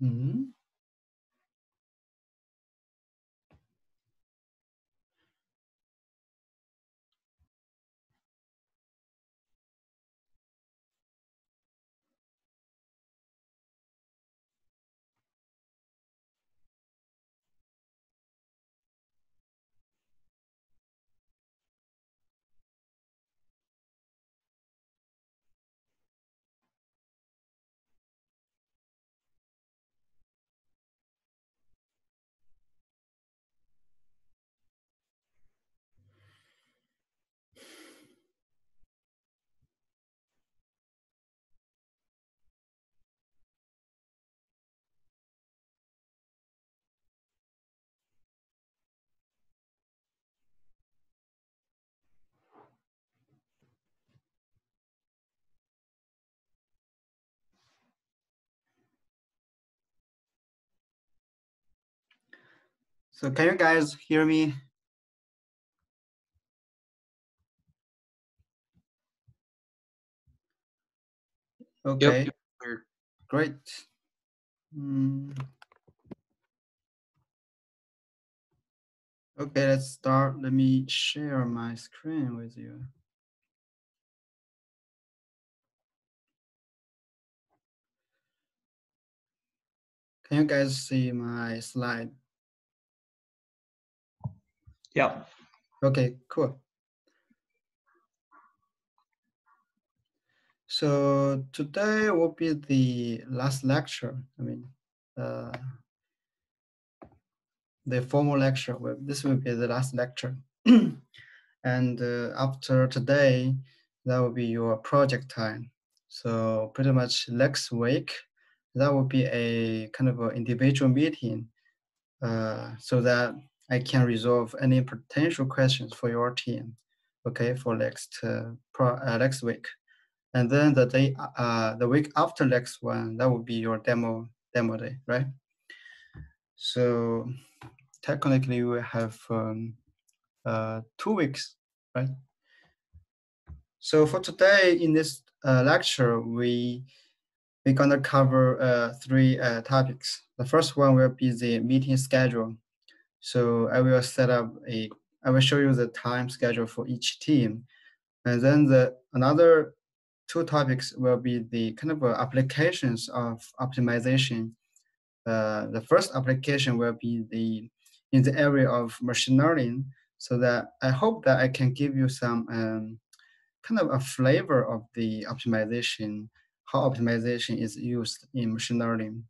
嗯。So can you guys hear me? Okay, Yep. We're- great. Mm. Okay, let's start. Let me share my screen with you. Can you guys see my slide? Yeah. Okay, cool. So today will be the last lecture. I mean, uh, the formal lecture. This will be the last lecture. and uh, after today, that will be your project time. So pretty much next week, that will be a kind of an individual meeting uh, so that I can resolve any potential questions for your team, okay, for next uh, pro, uh, next week. And then the day, uh, the week after next one, that will be your demo demo day, right? So technically, we have um, uh, two weeks, right? So for today in this uh, lecture, we we're gonna cover uh, three uh, topics. The first one will be the meeting schedule. So I will set up a, I will show you the time schedule for each team. And then the another two topics will be the kind of uh, applications of optimization. Uh, the first application will be the in the area of machine learning. So that I hope that I can give you some um, kind of a flavor of the optimization, how optimization is used in machine learning.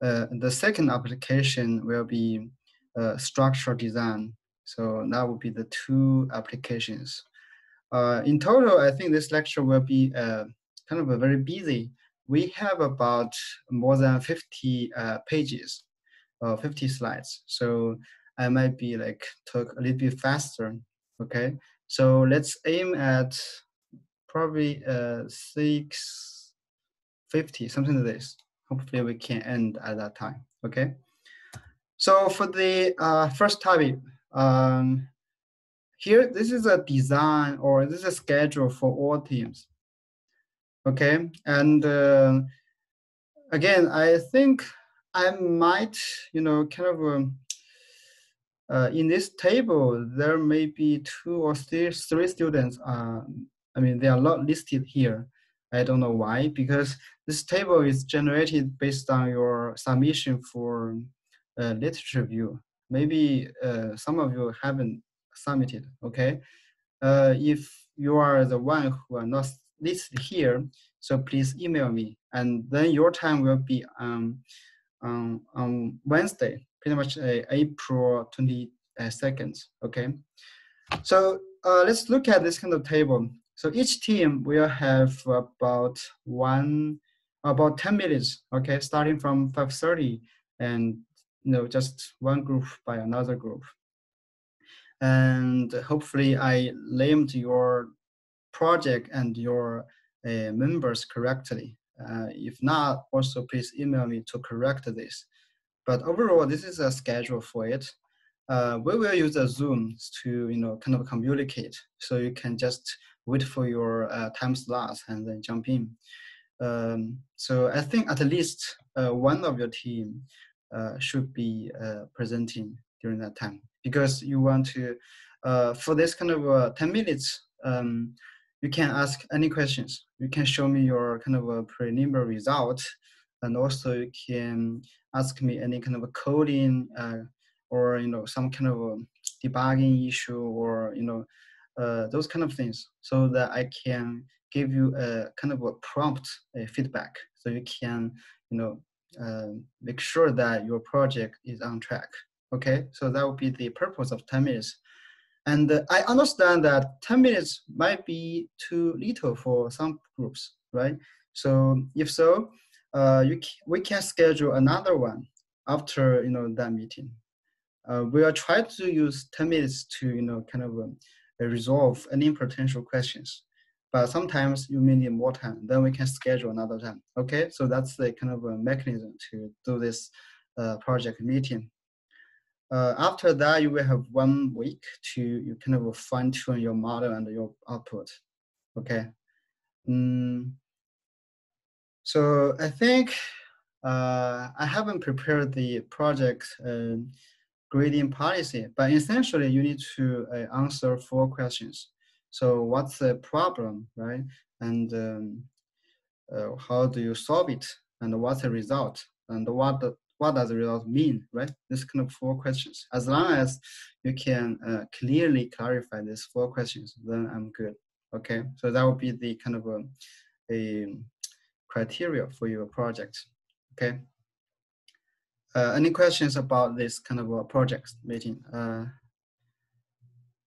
Uh, the second application will be uh, structural design. So that would be the two applications. Uh, in total, I think this lecture will be uh, kind of a very busy. We have about more than 50 uh, pages, uh, 50 slides. So I might be like talk a little bit faster. Okay. So let's aim at probably uh, 650, something like this. Hopefully we can end at that time. Okay. So for the uh, first topic, um, here, this is a design or this is a schedule for all teams. Okay, and uh, again, I think I might, you know, kind of um, uh, in this table, there may be two or three, three students. Uh, I mean, they are not listed here. I don't know why, because this table is generated based on your submission for uh, literature review. Maybe uh, some of you haven't submitted, okay? Uh, if you are the one who are not listed here, so please email me. And then your time will be um, um, on Wednesday, pretty much uh, April 22nd, okay? So uh, let's look at this kind of table. So each team will have about one, about 10 minutes, okay, starting from 5.30 and you know, just one group by another group and hopefully I named your project and your uh, members correctly. Uh, if not, also please email me to correct this. But overall, this is a schedule for it. Uh, we will use a Zoom to, you know, kind of communicate. So you can just wait for your uh, time slots and then jump in. Um, so I think at least uh, one of your team should be uh, presenting during that time because you want to, uh, for this kind of uh, 10 minutes, um, you can ask any questions. You can show me your kind of a preliminary result and also you can ask me any kind of a coding uh, or, you know, some kind of debugging issue or, you know, those kind of things so that I can give you a kind of a prompt a feedback so you can you know uh, make sure that your project is on track okay? So that would be the purpose of 10 minutes. And uh, i understand that 10 minutes might be too little for some groups right? So if so uh, you we can schedule another one after you know that meeting. Uh, we will try to use 10 minutes to you know kind of um, resolve any potential questions but sometimes you may need more time. Then we can schedule another time. Okay, so that's the kind of a mechanism to do this uh, project meeting. Uh, after that, you will have one week to you kind of fine tune your model and your output. Okay. Mm. So I think uh, I haven't prepared the project uh, grading policy, but essentially you need to uh, answer four questions. So what's the problem, right? And um, uh, how do you solve it? And what's the result? And what the, what does the result mean, right? This kind of four questions. As long as you can uh, clearly clarify these four questions, then I'm good. Okay, so that would be the kind of a, a criteria for your project. Okay. Uh, any questions about this kind of a project meeting? Uh,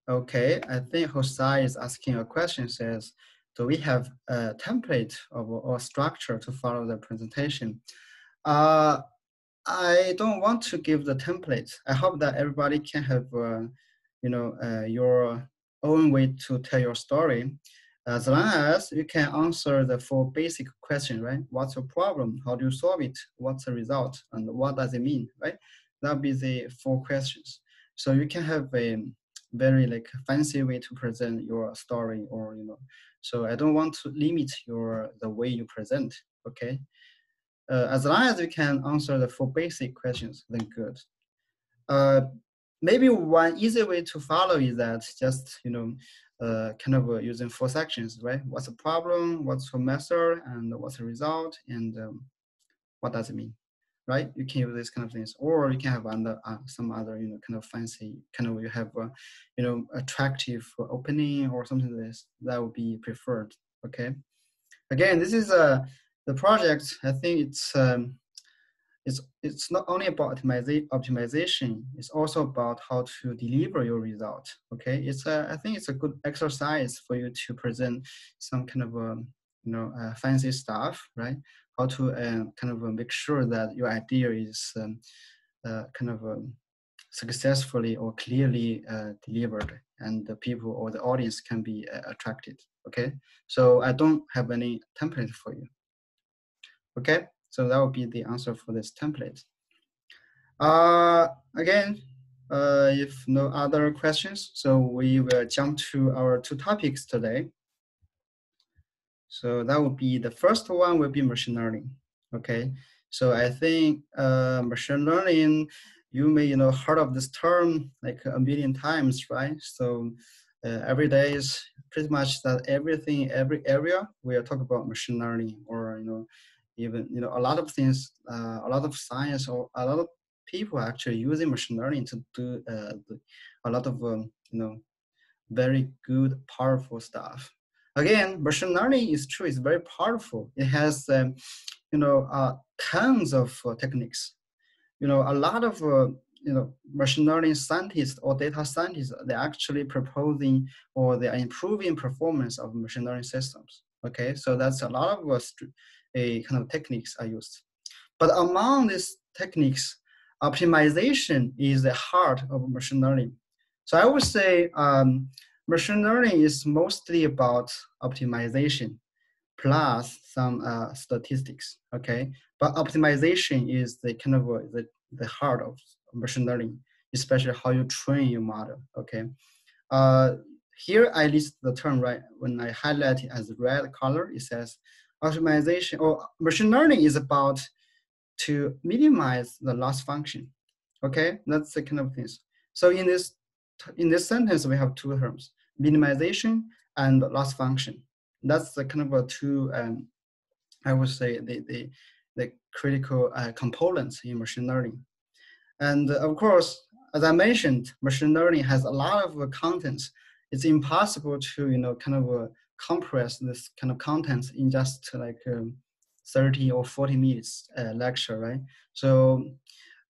Okay, I think Jose is asking a question says, do we have a template of, or structure to follow the presentation? Uh, I don't want to give the template. I hope that everybody can have, uh, you know, uh, your own way to tell your story. As long as you can answer the four basic questions, right? What's your problem? How do you solve it? What's the result? And what does it mean, right? That'll be the four questions. So you can have a very like fancy way to present your story or you know. So i don't want to limit your the way you present okay? Uh, as long as you can answer the four basic questions then good. Uh, maybe one easy way to follow is that just you know uh, kind of uh, using four sections right? What's the problem? What's the method? And what's the result? And um, what does it mean right? You can use these kind of things, or you can have under uh, some other, you know, kind of fancy, kind of you have, a, you know, attractive opening or something like this. That would be preferred. Okay. Again, this is uh, the project. I think it's um, it's it's not only about optimiza- optimization. It's also about how to deliver your result. Okay. It's a I think it's a good exercise for you to present some kind of um, you know uh, fancy stuff, right? How to uh, kind of uh, make sure that your idea is um, uh, kind of um, successfully or clearly delivered and the people or the audience can be attracted okay? So i don't have any template for you okay? So that would be the answer for this template. Uh again uh if no other questions so we will jump to our two topics today so that would be the first one will be machine learning. Okay. So I think uh, machine learning, you may you know heard of this term like a million times, right? So uh, every day is pretty much that everything, every area we are talking about machine learning, or you know, even you know a lot of things, uh, a lot of science, or a lot of people actually using machine learning to do uh, a lot of um, you know very good, powerful stuff again, machine learning is true. It's very powerful. It has, um, you know, uh, tons of uh, techniques. You know, a lot of uh, you know machine learning scientists or data scientists they're actually proposing or they're improving performance of machine learning systems. Okay, so that's a lot of uh, a kind of techniques are used. But among these techniques, optimization is the heart of machine learning. So I would say um, Machine learning is mostly about optimization plus some uh, statistics, okay? But optimization is the kind of the, the heart of machine learning, especially how you train your model, okay? Uh, here I list the term, right? When I highlight it as red color, it says optimization or machine learning is about to minimize the loss function. Okay, that's the kind of things. So in this in this sentence, we have two terms: minimization and loss function. That's the kind of two, um, I would say, the the, the critical uh, components in machine learning. And of course, as I mentioned, machine learning has a lot of contents. It's impossible to you know kind of uh, compress this kind of contents in just like um, 30 or 40 minutes uh, lecture, right? So,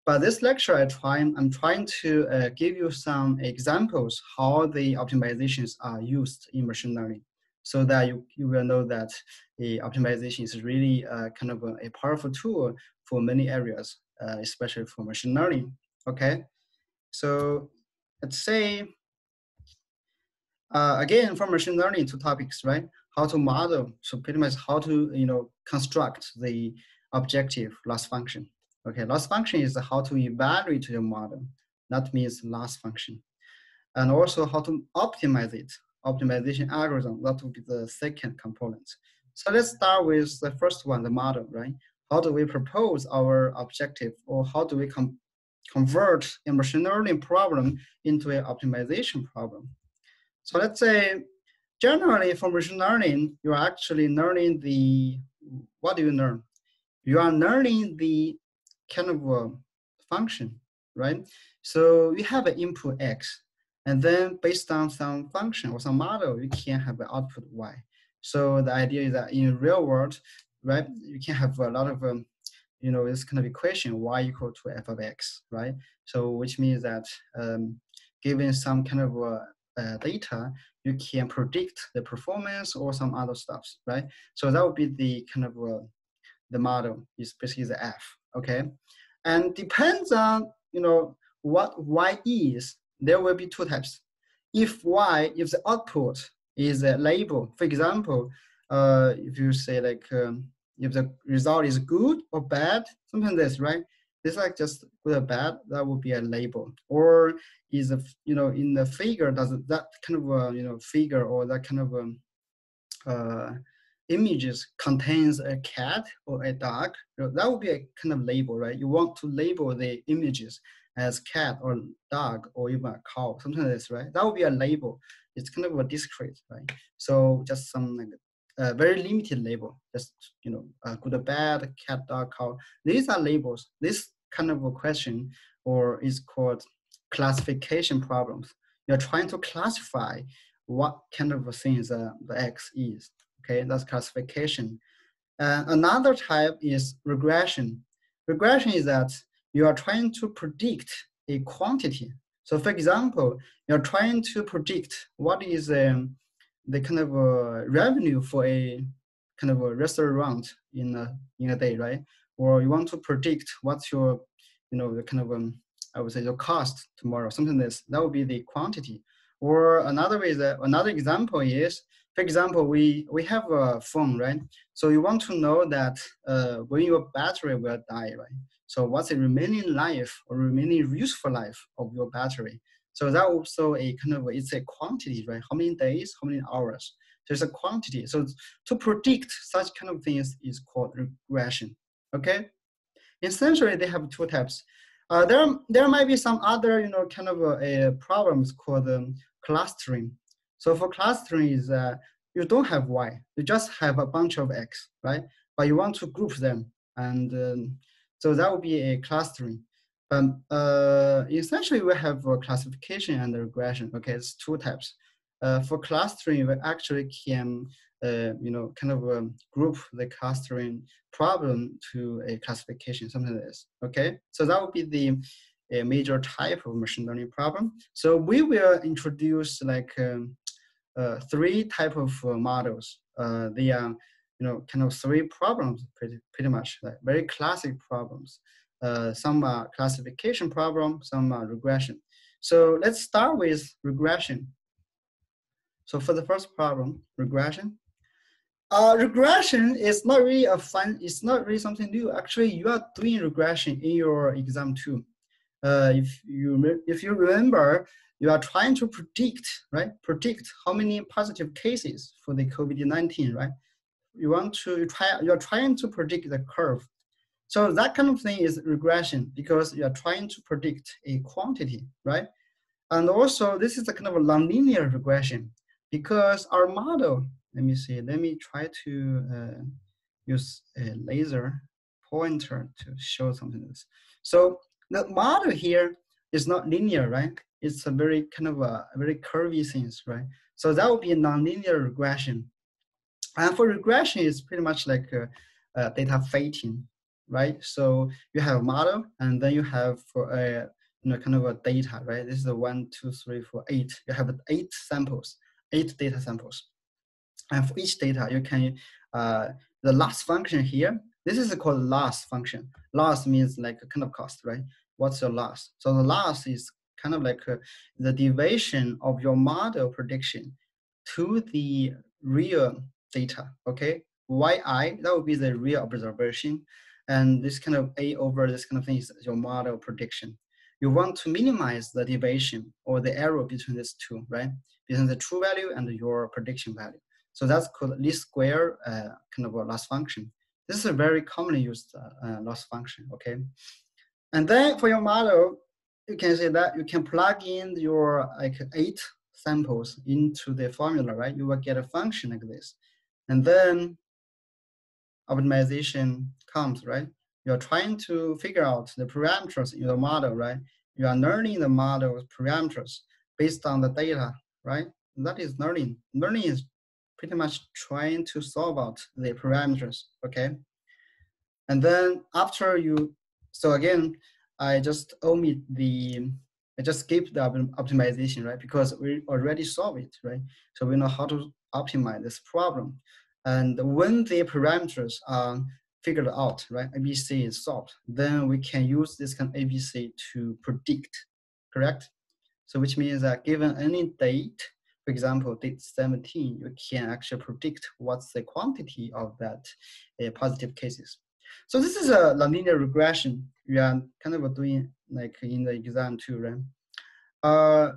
but this lecture I try, I'm trying to uh, give you some examples how the optimizations are used in machine learning so that you, you will know that the optimization is really uh, kind of a, a, powerful tool for many areas, uh, especially for machine learning, okay? So let's say, uh, again, for machine learning, two topics, right? how to model, so pretty much how to, you know, construct the objective loss function. Okay, loss function is how to evaluate your model. That means loss function. And also how to optimize it, optimization algorithm, that would be the second component. So let's start with the first one, the model, right? How do we propose our objective or how do we convert a machine learning problem into an optimization problem? So let's say generally for machine learning, you're actually learning the, what do you learn? You are learning the kind of a function, right? So you have an input X, and then based on some function or some model, you can have an output Y. So the idea is that in real world, right, you can have a lot of, um, you know, this kind of equation y equal to f of x, right? So which means that um, given some kind of uh, uh, data, you can predict the performance or some other stuffs, right? So that would be the kind of uh, the model is basically the F, okay? And depends on, you know, what Y is, there will be two types. If Y, if the output is a label, for example, uh, if you say like, um, if the result is good or bad, something like this, right? This like just good or bad, that would be a label. Or is a you know in the figure does that kind of a, you know figure or that kind of um, uh, images contains a cat or a dog that would be a kind of label right? You want to label the images as cat or dog or even a cow something like this right? That would be a label. It's kind of a discrete right? So just some like a very limited label just you know good or bad cat dog cow. These are labels. This kind of a question or is called classification problems. You're trying to classify what kind of things uh, the X is. Okay, that's classification. Another type is regression. Regression is that you are trying to predict a quantity. So for example, you're trying to predict what is um, the kind of uh, revenue for a kind of a restaurant in a, in a day, right? Or you want to predict what's your, you know, the kind of um, I would say your cost tomorrow, something like this. That would be the quantity. Or another way that another example is, for example, we we have a phone, right? So you want to know that uh, when your battery will die, right? So what's the remaining life or remaining useful life of your battery? So that also a kind of it's a quantity, right? How many days, how many hours? There's a quantity. So to predict such kind of things is called regression. Okay. Essentially, they have two types. Uh, there, there might be some other, you know, kind of problems called um, clustering. So for clustering is uh, you don't have Y, you just have a bunch of X, right? But you want to group them. And um, so that would be a clustering. But uh, essentially we have a classification and regression, okay? It's two types. Uh, for clustering, we actually can uh, you know, kind of um, group the clustering problem to a classification, something like this, okay? So that would be the a major type of machine learning problem. So we will introduce like um, three type of uh, models. Uh, they are, you know, kind of three problems pretty, pretty much, like very classic problems. Uh, some are classification problem, some are regression. So let's start with regression. So for the first problem, regression, uh, regression is not really a fun, it's not really something new. Actually, you are doing regression in your exam too. Uh, if you if you remember, you are trying to predict, right? Predict how many positive cases for the COVID-19, right? you want to try, you're trying to predict the curve. So that kind of thing is regression because you're trying to predict a quantity, right? And also this is a kind of a nonlinear regression because our model, let me see, let me try to uh, use a laser pointer to show something this. So the model here is not linear, right? It's a very kind of a, very curvy things, right? So that would be a nonlinear regression. And for regression, it's pretty much like a, a data fitting, right? So you have a model, and then you have for a you know kind of a data, right? This is the one, two, three, four, eight. You have eight samples, eight data samples, and for each data, you can uh, the loss function here. This is called loss function. Loss means like a kind of cost, right? What's your loss? So the loss is kind of like uh, the deviation of your model prediction to the real data, okay? yi, that would be the real observation. And this kind of a over this kind of thing is your model prediction. You want to minimize the deviation or the error between these two, right? Between the true value and your prediction value. So that's called least square uh, kind of a loss function. This is a very commonly used uh, uh, loss function, okay? And then for your model, you can say that you can plug in your like eight samples into the formula, right? You will get a function like this. And then optimization comes, right? You're trying to figure out the parameters in your model, right? You are learning the model's parameters based on the data, right? That is learning. Learning is pretty much trying to solve out the parameters, okay? And then after you, so again, I just omit the, I just skip the optimization, right? Because we already solved it, right? So we know how to optimize this problem. And when the parameters are figured out, right, ABC is solved, then we can use this kind of ABC to predict, correct? So which means that given any date, for example, date 17, you can actually predict what's the quantity of that uh, positive cases. So this is a linear regression we are kind of doing like in the exam too, right? Uh,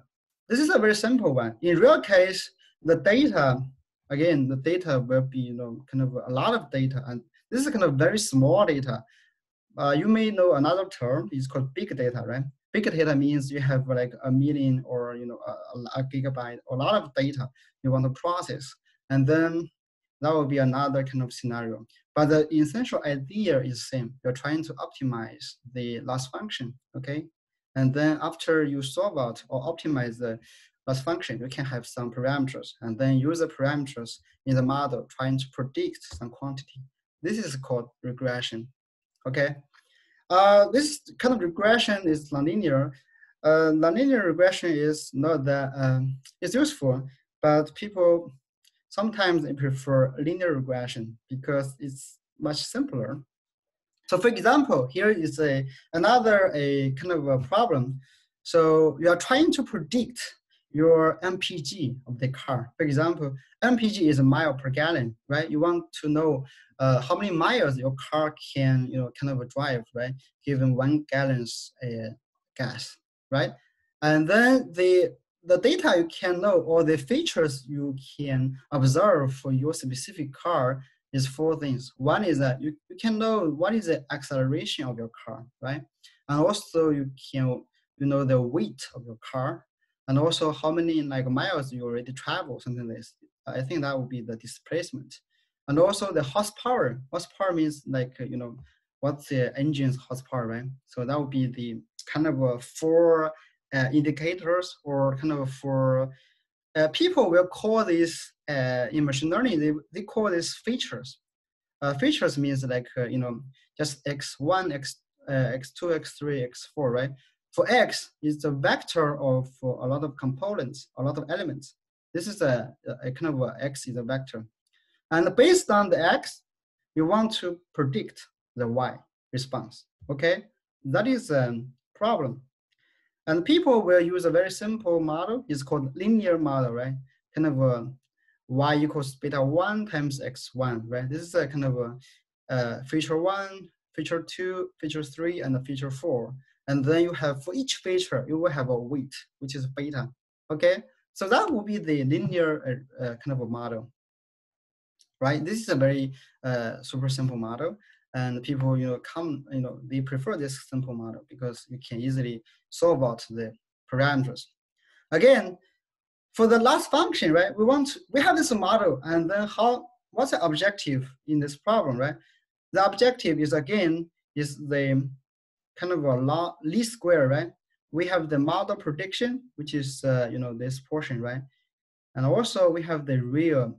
this is a very simple one. In real case, the data, again, the data will be, you know, kind of a lot of data. And this is kind of very small data. Uh, you may know another term, it's called big data, right? Big data means you have like a million or, you know, a, a gigabyte, a lot of data you want to process. And then that will be another kind of scenario. But the essential idea is same. You're trying to optimize the loss function, okay? And then after you solve out or optimize the loss function, you can have some parameters and then use the parameters in the model trying to predict some quantity. This is called regression, okay? Uh, this kind of regression is nonlinear. Uh, nonlinear regression is not that, um, it's useful, but people Sometimes I prefer linear regression because it's much simpler. So for example, here is a another a kind of a problem. So you are trying to predict your MPG of the car. For example, MPG is a mile per gallon, right? You want to know uh, how many miles your car can, you know, kind of drive, right? Given one gallons uh, gas, right? And then the the data you can know or the features you can observe for your specific car is four things. One is that you, you can know what is the acceleration of your car, right? And also you can you know the weight of your car and also how many like miles you already travel, something like this. I think that would be the displacement. And also the horsepower. Horsepower means like, you know, what's the engine's horsepower, right? So that would be the kind of a four indicators or kind of for uh, people will call this uh, in machine learning they, they call this features. Uh, features means like uh, you know just x1 x uh, x2 x3 x4 right? For x is the vector of a lot of components a lot of elements. This is a, a kind of a x is a vector. And based on the x you want to predict the y response okay? That is a problem and people will use a very simple model. It's called linear model, right? Kind of a y equals beta 1 times x1, right? This is a kind of a uh, feature 1, feature 2, feature 3, and feature 4. And then you have, for each feature, you will have a weight, which is beta, okay? So that will be the linear uh, uh, kind of a model. right? This is a very uh, super simple model, and people you know come you know they prefer this simple model because you can easily solve out the parameters. Again, for the loss function, right? We want we have this model, and then how what's the objective in this problem, right? The objective is again is the kind of a least square, right? We have the model prediction, which is uh, you know this portion, right? And also we have the real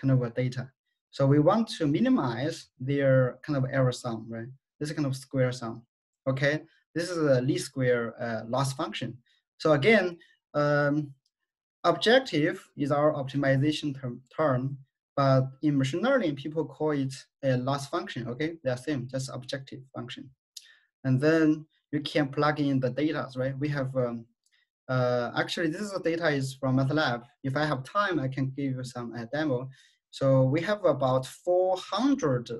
kind of a data. So we want to minimize their kind of error sum, right? This is kind of square sum, okay? This is a least square uh, loss function. So again, um, objective is our optimization term, term, but in machine learning, people call it a loss function, okay? They're same, just objective function. And then you can plug in the data, right? We have, um, uh, actually this is the data is from MATLAB. If I have time, I can give you some uh, demo. So we have about 400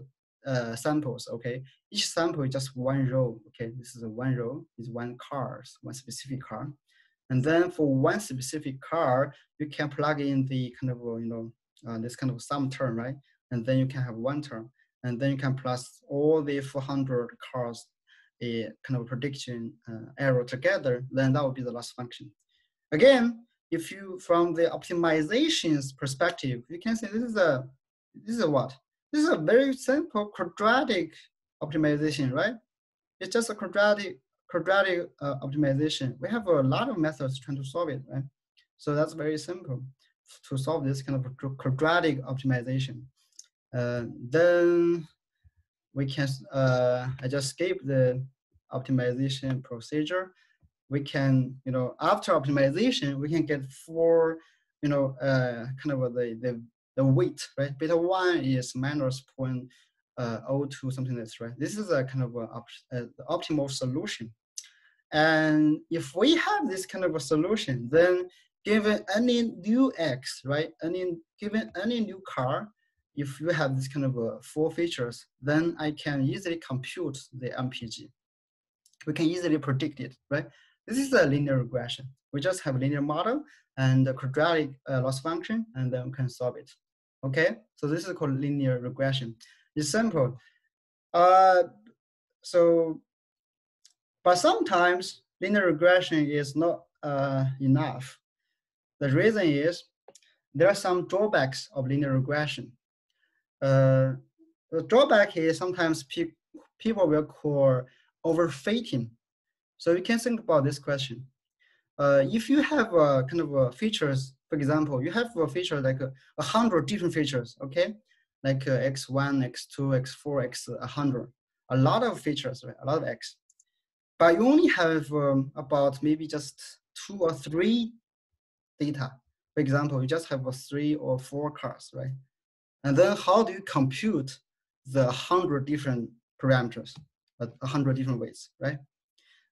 uh, samples, okay? Each sample is just one row, okay? This is one row, is one car, one specific car. And then for one specific car, you can plug in the kind of, you know, uh, this kind of sum term, right? And then you can have one term. And then you can plus all the 400 cars, a kind of prediction uh, error together, then that would be the loss function. Again, if you from the optimizations perspective, you can say this is a this is a what? This is a very simple quadratic optimization, right? It's just a quadratic quadratic uh, optimization. We have a lot of methods trying to solve it, right? So that's very simple to solve this kind of quadratic optimization. Uh, then we can, uh, I just skip the optimization procedure we can, you know, after optimization, we can get four, you know, uh, kind of the, the, the weight, right? Beta one is minus point uh, 02, something like this, right? This is a kind of a, a optimal solution. And if we have this kind of a solution, then given any new X, right? Any given any new car, if you have this kind of a four features, then I can easily compute the MPG. We can easily predict it, right? This is a linear regression. We just have a linear model and a quadratic uh, loss function, and then we can solve it. Okay, so this is called linear regression. It's simple. Uh, so, but sometimes linear regression is not uh, enough. The reason is there are some drawbacks of linear regression. Uh, the drawback is sometimes pe people will call overfitting so you can think about this question. Uh, if you have uh, kind of uh, features, for example, you have a feature like a, a hundred different features, okay? Like uh, x1, x2, x4, x100, a lot of features, right? a lot of x. But you only have um, about maybe just two or three data. For example, you just have a three or four cars, right? And then how do you compute the hundred different parameters, a hundred different ways, right?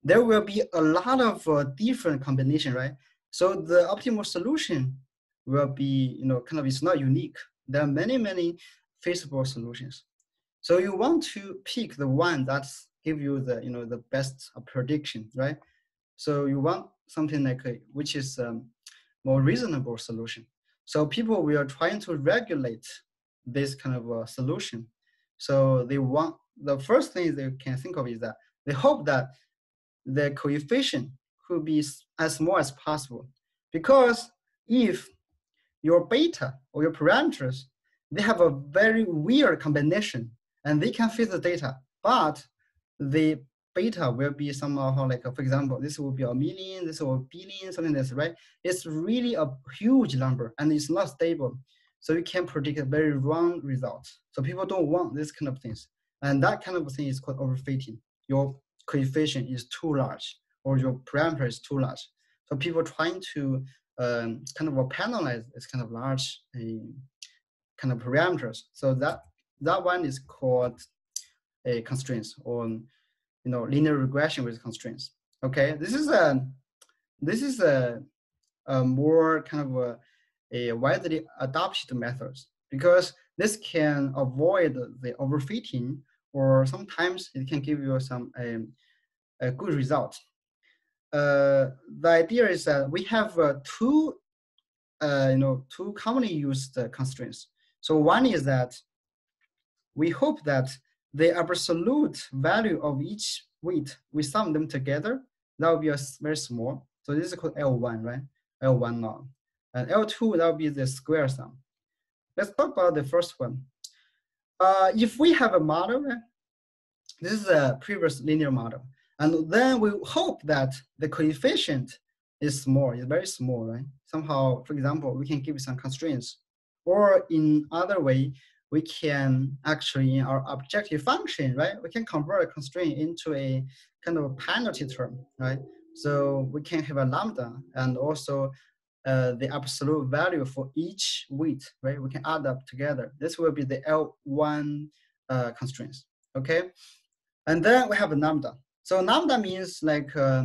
There will be a lot of uh, different combination, right? So the optimal solution will be, you know, kind of, it's not unique. There are many, many feasible solutions. So you want to pick the one that's give you the, you know, the best prediction, right? So you want something like, a, which is um, more reasonable solution. So people we are trying to regulate this kind of a solution. So they want, the first thing they can think of is that they hope that the coefficient could be as small as possible. Because if your beta or your parameters, they have a very weird combination and they can fit the data, but the beta will be somehow like, for example, this will be a million, this will be a billion, something like this, right? It's really a huge number and it's not stable. So you can predict a very wrong result. So people don't want this kind of things. And that kind of thing is called overfitting. Your coefficient is too large or your parameter is too large. So people trying to um, kind of penalize this kind of large uh, kind of parameters. So that that one is called a constraints or you know linear regression with constraints. Okay, this is a this is a, a more kind of a, a widely adopted methods because this can avoid the overfitting or sometimes it can give you some um, a good result. Uh, the idea is that we have uh, two, uh, you know, two commonly used constraints. So one is that we hope that the absolute value of each weight, we sum them together, that will be a very small. So this is called L1, right? L1 norm. And L2, that will be the square sum. Let's talk about the first one. Uh, if we have a model, this is a previous linear model. And then we hope that the coefficient is small, is very small, right? Somehow, for example, we can give some constraints. Or in other way, we can actually in our objective function, right? We can convert a constraint into a kind of a penalty term, right? So we can have a lambda and also uh, the absolute value for each weight, right? We can add up together. This will be the L1 uh, constraints, okay? And then we have a lambda. So lambda means like uh,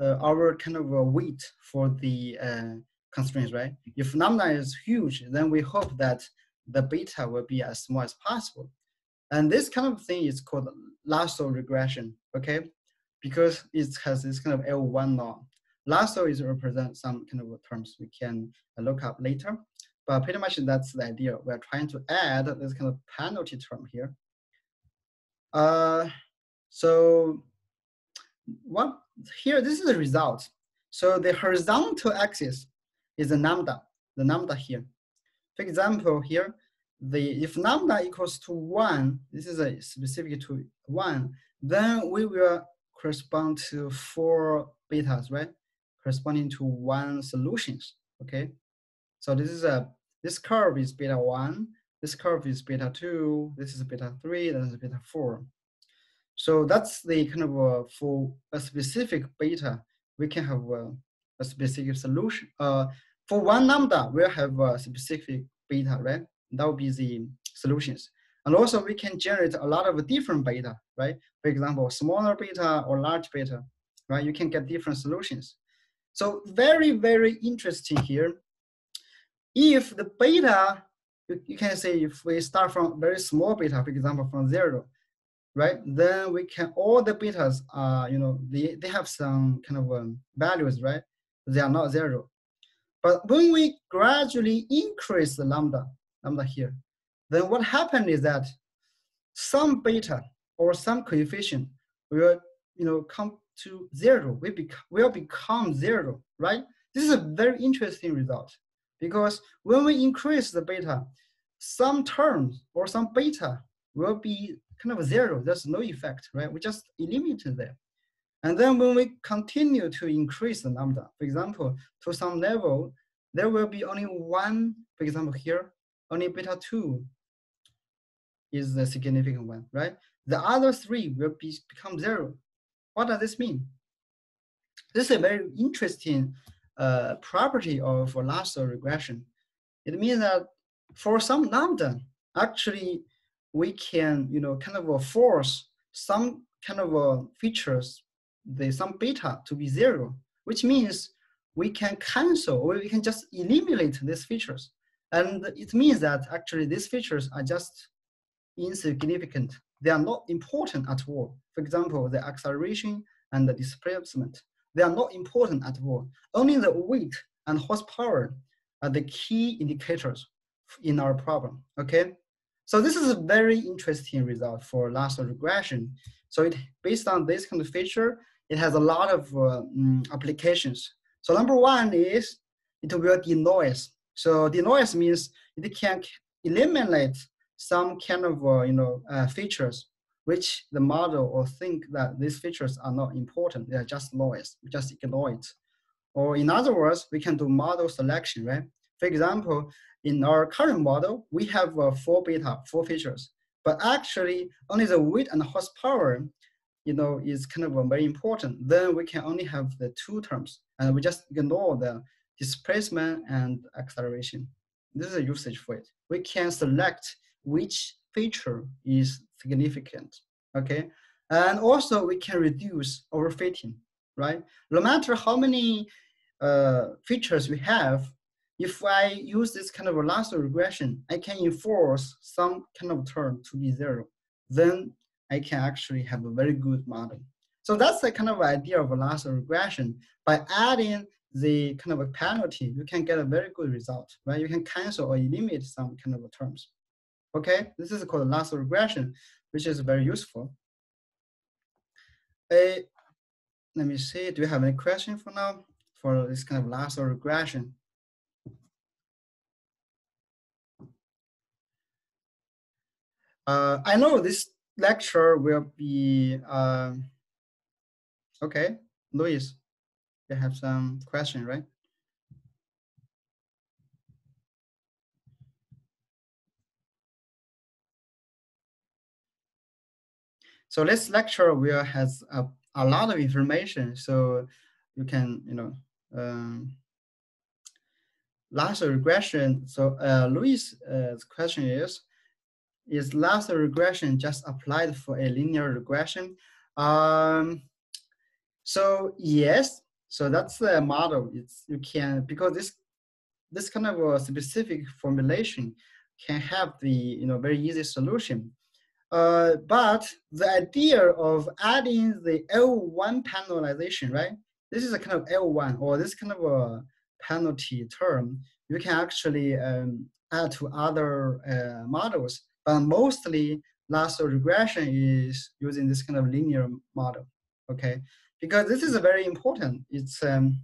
uh our kind of a weight for the uh, constraints, right? If lambda is huge, then we hope that the beta will be as small as possible. And this kind of thing is called lasso regression, okay? Because it has this kind of L1 norm. Lasso is represent some kind of terms we can look up later, but pretty much that's the idea. We're trying to add this kind of penalty term here. Uh, so what here, this is the result. So the horizontal axis is the lambda, the lambda here. For example, here, the if lambda equals to one, this is a specific to one, then we will correspond to four betas, right? Corresponding to one solutions, okay? So this is a, this curve is beta one, this curve is beta two, this is beta three, this is beta four. So that's the kind of uh, for a specific beta, we can have uh, a specific solution. Uh, for one lambda, we'll have a specific beta, right? That will be the solutions. And also we can generate a lot of different beta, right? For example, smaller beta or large beta, right? You can get different solutions. So very, very interesting here. If the beta, you, you can say if we start from very small beta, for example, from zero, right? Then we can, all the betas are, you know, they, they have some kind of um, values, right? They are not zero. But when we gradually increase the lambda, lambda here, then what happened is that some beta or some coefficient will, you know, come to zero. We bec will become zero, right? This is a very interesting result because when we increase the beta, some terms or some beta will be kind of zero. There's no effect, right? We just eliminate them. And then when we continue to increase the lambda, for example, to some level, there will be only one, for example, here, only beta 2 is the significant one, right? The other three will be, become zero. What does this mean? This is a very interesting uh, property of lasso regression. It means that for some lambda, actually, we can, you know, kind of force some kind of uh, features the some beta to be zero, which means we can cancel or we can just eliminate these features. And it means that actually these features are just insignificant. They are not important at all. For example, the acceleration and the displacement, they are not important at all. Only the weight and horsepower are the key indicators in our problem, okay? So this is a very interesting result for lasso regression. So it, based on this kind of feature, it has a lot of uh, mm, applications. So number one is it will denoise. So denoise means it can eliminate some kind of uh, you know uh, features which the model or think that these features are not important. They are just noise. We just ignore it. Or in other words, we can do model selection, right? For example, in our current model, we have uh, four beta, four features, but actually only the weight and horsepower you know, is kind of very important, then we can only have the two terms and we just ignore the displacement and acceleration. This is a usage for it. We can select which feature is significant, okay? And also we can reduce overfitting, right? No matter how many uh, features we have, if I use this kind of a lasso regression, I can enforce some kind of term to be zero. Then I can actually have a very good model. So that's the kind of idea of a lasso regression. By adding the kind of a penalty, you can get a very good result, right? You can cancel or eliminate some kind of terms. Okay, this is called lasso regression, which is very useful. A, let me see, do you have any question for now for this kind of lasso regression? Uh, I know this lecture will be, uh, okay, Luis, you have some question, right? So this lecture will has a, a lot of information, so you can, you know, um, lasso regression. So uh, Luis' uh, question is, is lasso regression just applied for a linear regression? Um, so yes, so that's the model. It's you can because this this kind of a specific formulation can have the you know very easy solution. Uh, but the idea of adding the L1 penalization, right? This is a kind of L1 or this kind of a penalty term. You can actually um, add to other uh, models but mostly lasso regression is using this kind of linear model, okay? Because this is very important. It's um,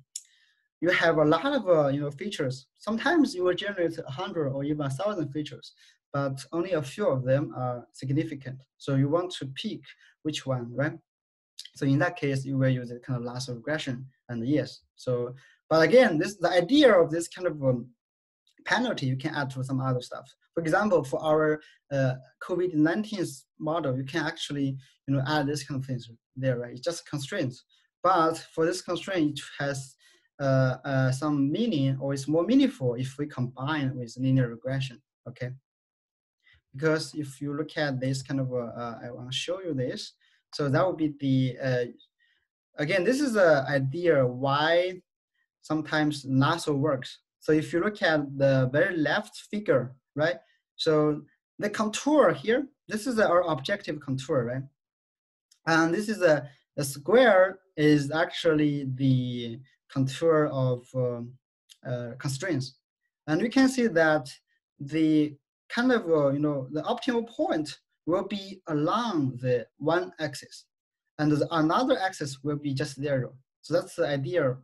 you have a lot of uh, you know features. Sometimes you will generate a hundred or even a thousand features, but only a few of them are significant. So you want to pick which one, right? So in that case, you will use a kind of lasso regression and yes. So, but again, this the idea of this kind of um, penalty you can add to some other stuff. For example, for our uh, COVID-19 model, you can actually you know add this kind of things there, right? It's just constraints. But for this constraint, it has some meaning or it's more meaningful if we combine with linear regression, okay? Because if you look at this kind of, uh, uh I want to show you this. So that would be the, uh, again, this is the idea why sometimes lasso works. So if you look at the very left figure, right? So the contour here, this is our objective contour, right? And this is a, a square is actually the contour of um, uh, constraints. And we can see that the kind of, uh, you know, the optimal point will be along the one axis and the, another axis will be just zero. So that's the idea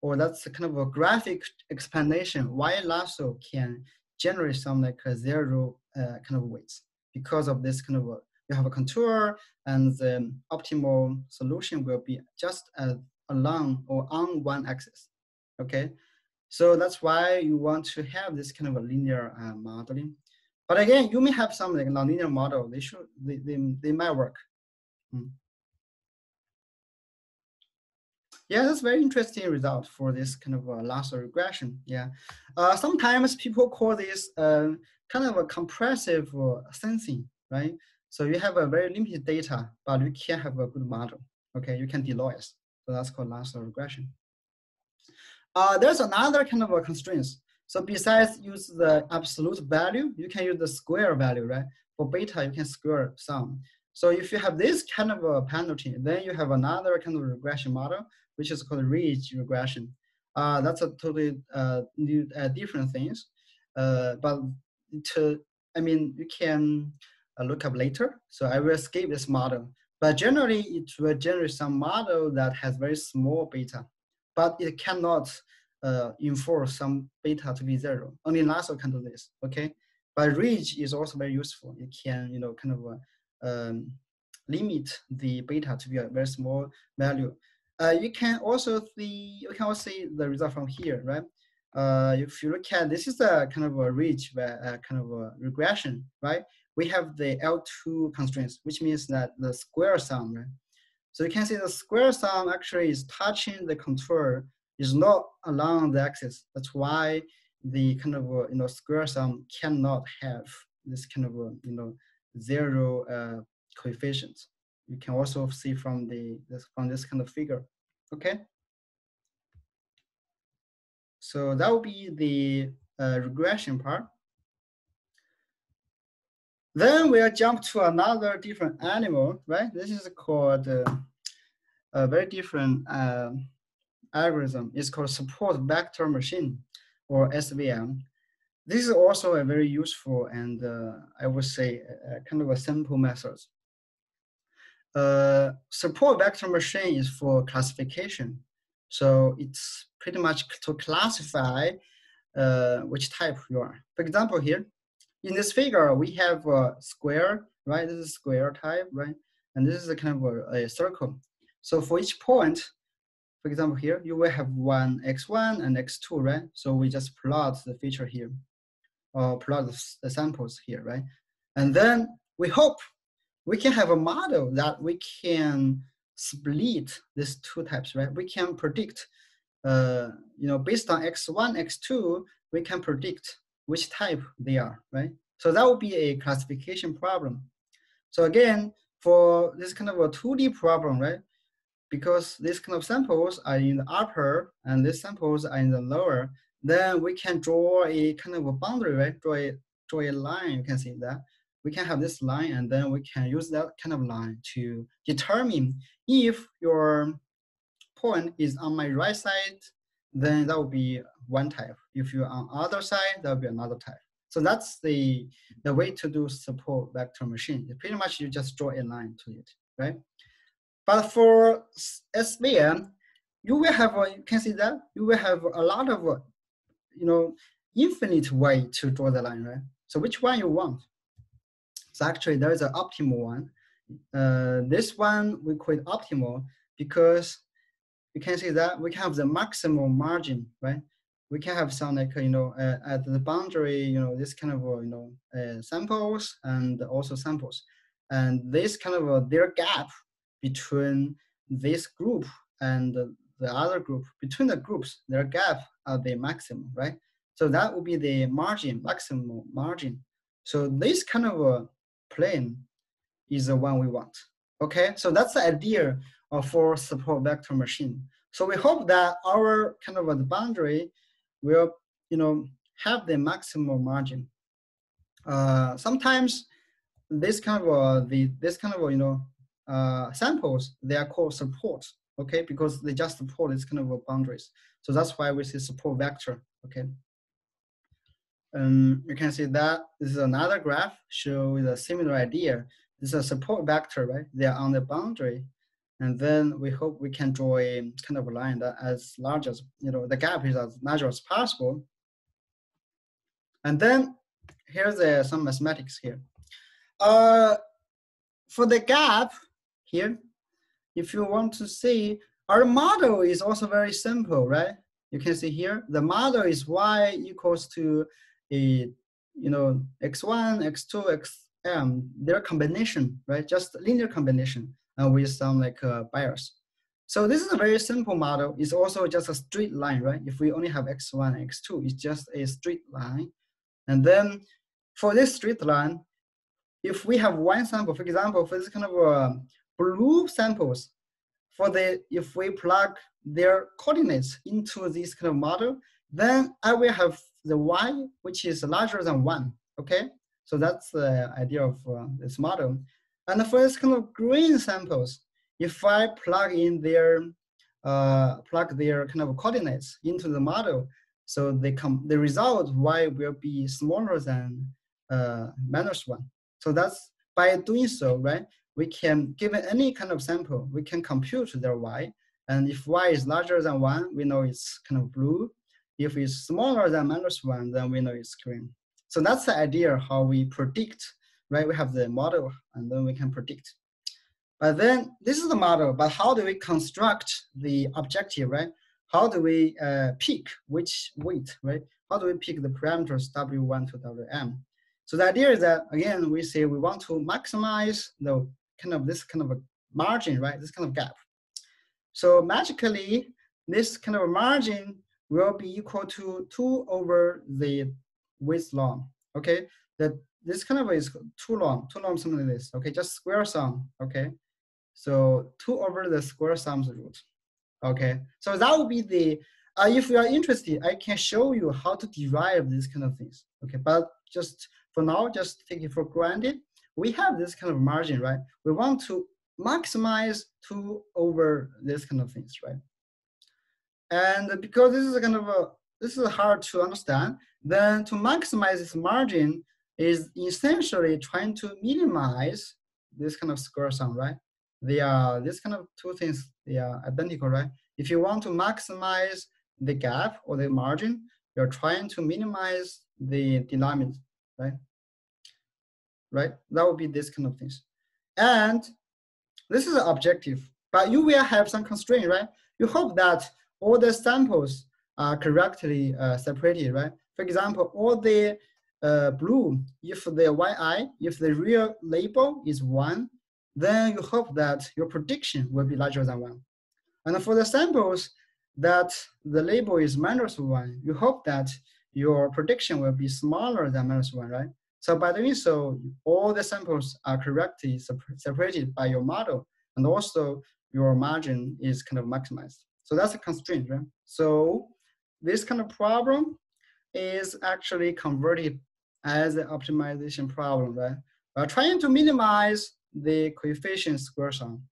or that's kind of a graphic explanation why lasso can generate some like zero uh, kind of weights because of this kind of a, you have a contour and the optimal solution will be just uh, along or on one axis. Okay, so that's why you want to have this kind of a linear uh, modeling. But again, you may have some like nonlinear model. They should they, they, they might work. Hmm. Yeah, that's very interesting result for this kind of a lasso regression. Yeah, uh, sometimes people call this uh, kind of a compressive uh, sensing, right? So you have a very limited data, but you can have a good model. Okay, you can denoise. So that's called lasso regression. Uh, there's another kind of a constraints. So besides use the absolute value, you can use the square value, right? For beta, you can square some. So if you have this kind of a penalty, then you have another kind of regression model which is called ridge regression. Uh, that's a totally uh, new, uh, different things. Uh, but to, I mean, you can uh, look up later. So I will skip this model. But generally, it will generate some model that has very small beta, but it cannot uh, enforce some beta to be zero. Only lasso can do this, okay? But ridge is also very useful. It can, you know, kind of um, limit the beta to be a very small value. Uh, you can also see you can also see the result from here, right? Uh, if you look at this is a kind of a ridge, uh, kind of a regression, right? We have the L2 constraints, which means that the square sum? So you can see the square sum actually is touching the contour, is not along the axis. That's why the kind of you know square sum cannot have this kind of you know zero uh, coefficients you can also see from the this, from this kind of figure. Okay. So that will be the uh, regression part. Then we'll jump to another different animal, right? This is called uh, a very different uh, algorithm It's called support vector machine or SVM. This is also a very useful and uh, I would say kind of a simple method. Uh, support vector machine is for classification. So it's pretty much to classify uh, which type you are. For example, here, in this figure, we have a square, right? This is square type, right? And this is a kind of a, a circle. So for each point, for example, here, you will have one x1 and x2, right? So we just plot the feature here, or plot the samples here, right? And then we hope we can have a model that we can split these two types, right? We can predict, uh, you know, based on x1, x2, we can predict which type they are, right? So that would be a classification problem. So again, for this kind of a 2D problem, right? Because these kind of samples are in the upper and these samples are in the lower, then we can draw a kind of a boundary, right? Draw a, draw a line, you can see that. We can have this line and then we can use that kind of line to determine if your point is on my right side, then that will be one type. If you're on other side, that will be another type. So that's the, the way to do support vector machine. Pretty much you just draw a line to it, right? But for SVM, you will have, a, you can see that, you will have a lot of, you know, infinite way to draw the line, right? So which one you want? So actually there is an optimal one. Uh, this one we call it optimal because you can see that we can have the maximum margin, right? we can have some like you know uh, at the boundary you know this kind of uh, you know uh, samples and also samples. And this kind of uh, their gap between this group and the other group between the groups their gap are the maximum right? So that would be the margin maximum margin. So this kind of a plane is the one we want okay? So that's the idea for support vector machine so we hope that our kind of a boundary will you know have the maximum margin. Uh, sometimes this kind of uh, the this kind of you know uh, samples they are called support okay because they just support this kind of boundaries. So that's why we say support vector okay. Um, you can see that this is another graph showing a similar idea. This is a support vector, right? They are on the boundary and then we hope we can draw a kind of a line that as large as, you know, the gap is as large as possible. And then here's uh, some mathematics here. Uh, for the gap here, if you want to see, our model is also very simple, right? You can see here, the model is y equals to a, you know, x1, x2, xm, their combination, right? Just linear combination with some like uh, bias. So this is a very simple model. It's also just a straight line, right? If we only have x1 and x2, it's just a straight line. And then for this straight line, if we have one sample, for example, for this kind of uh, blue samples, for the if we plug their coordinates into this kind of model, then I will have the y which is larger than one. Okay, so that's the idea of uh, this model. And for this kind of green samples, if I plug in their uh, plug their kind of coordinates into the model, so they come the result y will be smaller than uh, minus one. So that's by doing so, right? We can given any kind of sample, we can compute their y, and if y is larger than one, we know it's kind of blue. If it's smaller than minus one, then we know it's green. So that's the idea how we predict right? We have the model and then we can predict. But then this is the model, but how do we construct the objective, right? How do we uh, pick which weight, right? How do we pick the parameters W1 to Wm? So the idea is that, again, we say we want to maximize the kind of this kind of a margin, right? This kind of gap. So magically, this kind of margin will be equal to two over the width long, okay? The this kind of is too long, too long, something like this. Okay, just square sum. Okay, so two over the square sums root. Okay, so that would be the. Uh, if you are interested, I can show you how to derive these kind of things. Okay, but just for now, just take it for granted. We have this kind of margin, right? We want to maximize two over this kind of things, right? And because this is kind of a, this is hard to understand, then to maximize this margin is essentially trying to minimize this kind of square sum, right? They are, this kind of two things, they are identical, right? If you want to maximize the gap or the margin, you're trying to minimize the denominator, right? Right, that would be this kind of things. And this is an objective, but you will have some constraint, right? You hope that all the samples are correctly uh, separated, right? For example, all the uh, blue, if the yi, if the real label is one, then you hope that your prediction will be larger than one. And for the samples that the label is minus one, you hope that your prediction will be smaller than minus one, right? So by doing so, all the samples are correctly separated by your model, and also your margin is kind of maximized. So that's a constraint, right? So this kind of problem is actually converted as an optimization problem, right? We're trying to minimize the coefficient square sum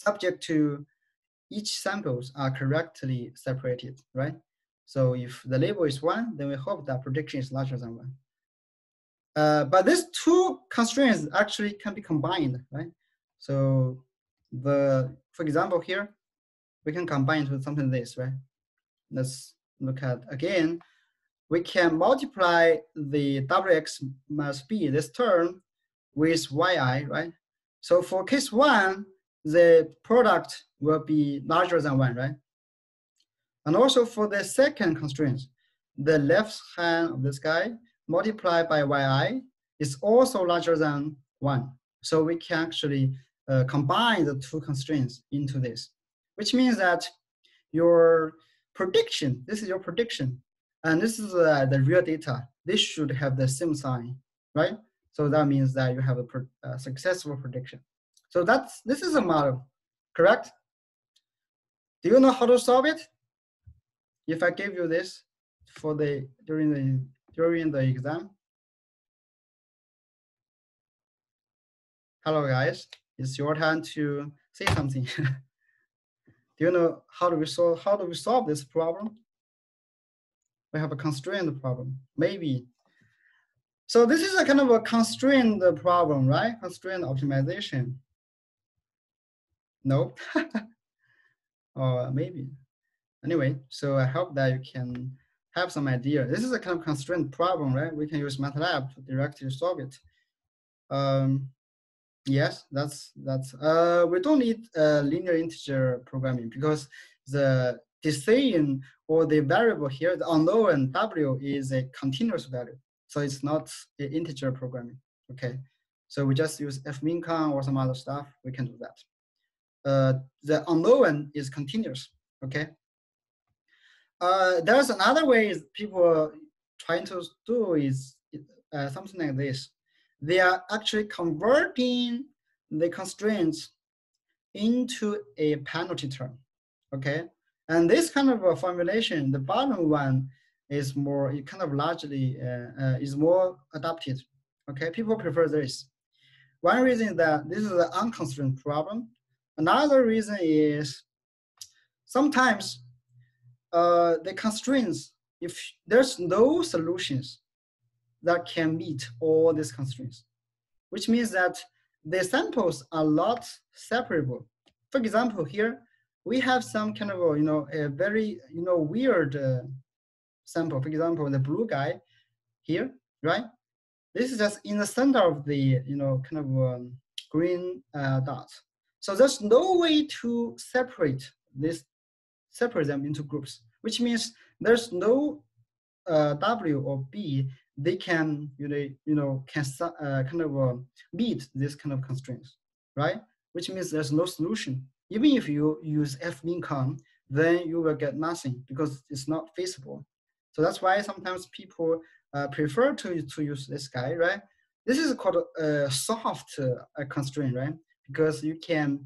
subject to each samples are correctly separated, right? So if the label is one, then we hope that prediction is larger than one. Uh, but these two constraints actually can be combined, right? So the, for example, here, we can combine it with something like this, right? Let's look at again, we can multiply the wx must be this term with yi, right? So for case one, the product will be larger than one, right? And also for the second constraint, the left hand of this guy multiplied by yi is also larger than one. So we can actually uh, combine the two constraints into this, which means that your prediction, this is your prediction, and this is uh, the real data. This should have the same sign, right? So that means that you have a, a successful prediction. So that's this is a model, correct? Do you know how to solve it? If I give you this for the during the during the exam. Hello guys, it's your time to say something. do you know how do we solve how do we solve this problem? We have a constrained problem. Maybe so this is a kind of a constrained problem, right? Constrained optimization. No, or maybe. Anyway, so I hope that you can have some idea. This is a kind of constrained problem, right? We can use MATLAB to directly solve it. Um, yes, that's that's. Uh, we don't need uh, linear integer programming because the decision or the variable here, the unknown w, is a continuous value, so it's not integer programming. Okay, so we just use fmincon or some other stuff. We can do that uh, the unknown is continuous, okay? Uh, there's another way people are trying to do is uh, something like this. They are actually converting the constraints into a penalty term, okay? And this kind of a formulation, the bottom one is more, it kind of largely uh, uh, is more adopted. okay? People prefer this. One reason is that this is an unconstrained problem, Another reason is sometimes uh, the constraints, if there's no solutions that can meet all these constraints, which means that the samples are not separable. For example, here we have some kind of, you know, a very, you know, weird uh, sample. For example, the blue guy here, right? This is just in the center of the, you know, kind of um, green uh, dot. So there's no way to separate this, separate them into groups, which means there's no uh, W or B, they can, you know, you know can uh, kind of uh, meet this kind of constraints, right? Which means there's no solution. Even if you use fmincon, then you will get nothing because it's not feasible. So that's why sometimes people uh, prefer to, to use this guy, right? This is called a soft uh, constraint, right? because you can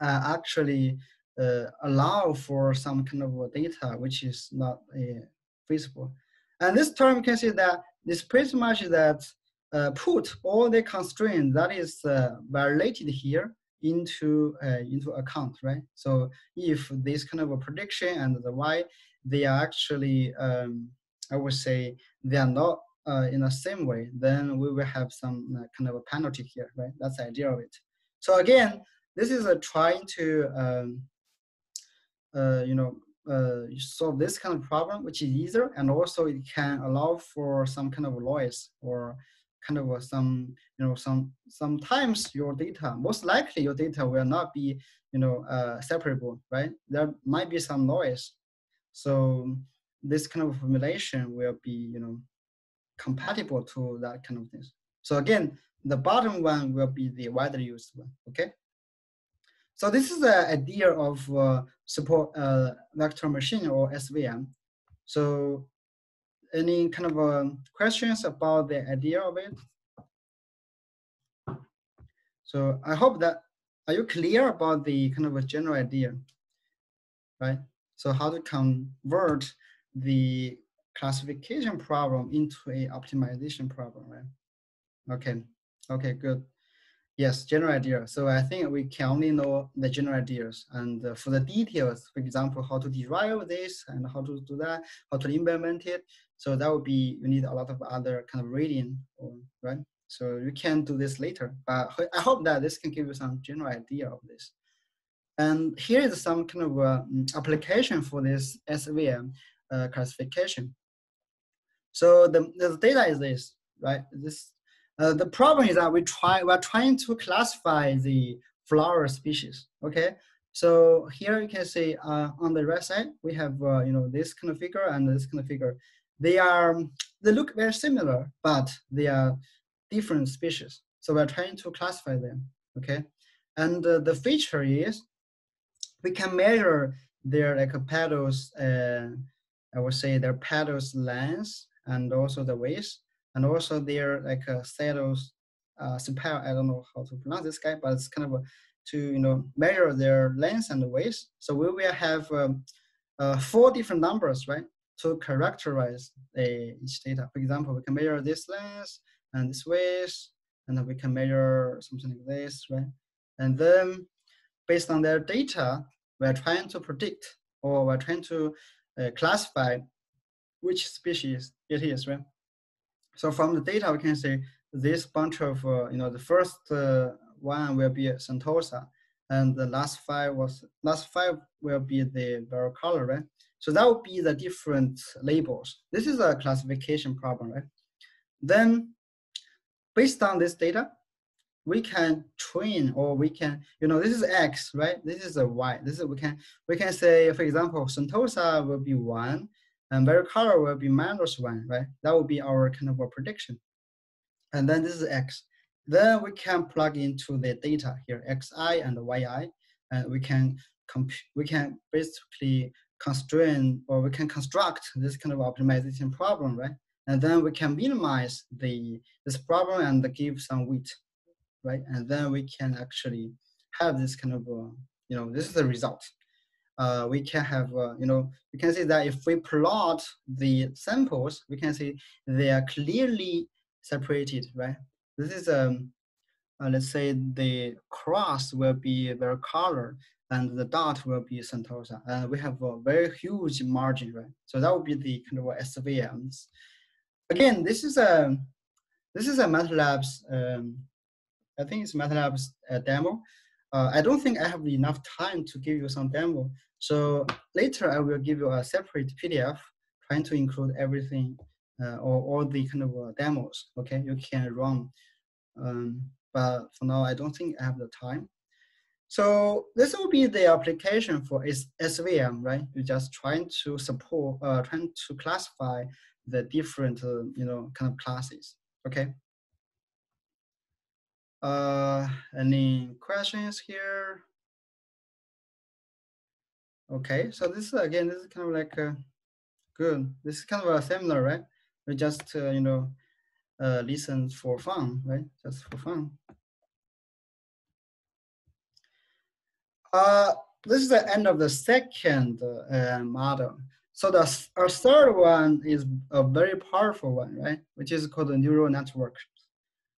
uh, actually uh, allow for some kind of data which is not uh, feasible. And this term you can see that this pretty much that uh, put all the constraints that is violated here into uh, into account, right? So if this kind of a prediction and the y, they are actually, um, I would say, they are not uh, in the same way, then we will have some uh, kind of a penalty here, right? That's the idea of it. So again, this is a trying to, um, uh, you know, uh, solve this kind of problem, which is easier, and also it can allow for some kind of noise or kind of some, you know, some sometimes your data, most likely your data will not be, you know, uh, separable, right? There might be some noise. So this kind of formulation will be, you know, compatible to that kind of things. So again, the bottom one will be the widely used one, okay? So this is the idea of uh, support uh, vector machine or SVM. So any kind of uh, questions about the idea of it? So I hope that, are you clear about the kind of a general idea, right? So how to convert the classification problem into a optimization problem, right? Okay, okay, good. Yes, general idea. So I think we can only know the general ideas and uh, for the details, for example, how to derive this and how to do that, how to implement it. So that would be, you need a lot of other kind of reading, or, right? So you can do this later, but I hope that this can give you some general idea of this. And here is some kind of uh, mm, application for this SVM uh, classification. So the, the data is this, right? This uh, the problem is that we try we're trying to classify the flower species. Okay, so here you can see uh, on the right side we have uh, you know this kind of figure and this kind of figure. They are they look very similar, but they are different species. So we're trying to classify them. Okay, and uh, the feature is we can measure their like petals. Uh, I would say their petals length and also the waist and also their like a Settles uh, I don't know how to pronounce this guy, but it's kind of a, to you know measure their length and the waist. So we will have um, uh, four different numbers, right, to characterize a, each data. For example, we can measure this length and this waist, and then we can measure something like this, right? And then based on their data, we're trying to predict or we're trying to uh, classify which species it is, right? So from the data, we can say this bunch of, uh, you know, the first uh, one will be setosa, and the last five was last five will be the color, right? So that would be the different labels. This is a classification problem, right? Then, based on this data, we can train or we can, you know, this is X, right? This is a Y. This is we can we can say, for example, setosa will be one, and color will be minus one, right? That will be our kind of a prediction. And then this is X. Then we can plug into the data here, Xi and Yi, and we can we can basically constrain or we can construct this kind of optimization problem, right? And then we can minimize the this problem and give some weight, right? And then we can actually have this kind of, uh, you know, this is the result uh, we can have, uh, you know, we can see that if we plot the samples, we can see they are clearly separated, right? This is, um, uh, let's say the cross will be versicolor and the dot will be setosa. And we have a very huge margin, right? So that would be the kind of SVMs. Again, this is a, this is a MATLAB's, um, I think it's MATLAB's uh, demo. Uh, I don't think I have enough time to give you some demo. So later I will give you a separate PDF trying to include everything uh, or all the kind of uh, demos, okay, you can run. Um, but for now, I don't think I have the time. So this will be the application for SVM, right? You're just trying to support, uh, trying to classify the different, uh, you know, kind of classes, okay? Uh, any questions here? Okay, so this is again, this is kind of like a, good. This is kind of a seminar, right? We just uh, you know uh, listen for fun, right? Just for fun. Uh, this is the end of the second uh, model. So the our third one is a very powerful one, right? Which is called a neural network.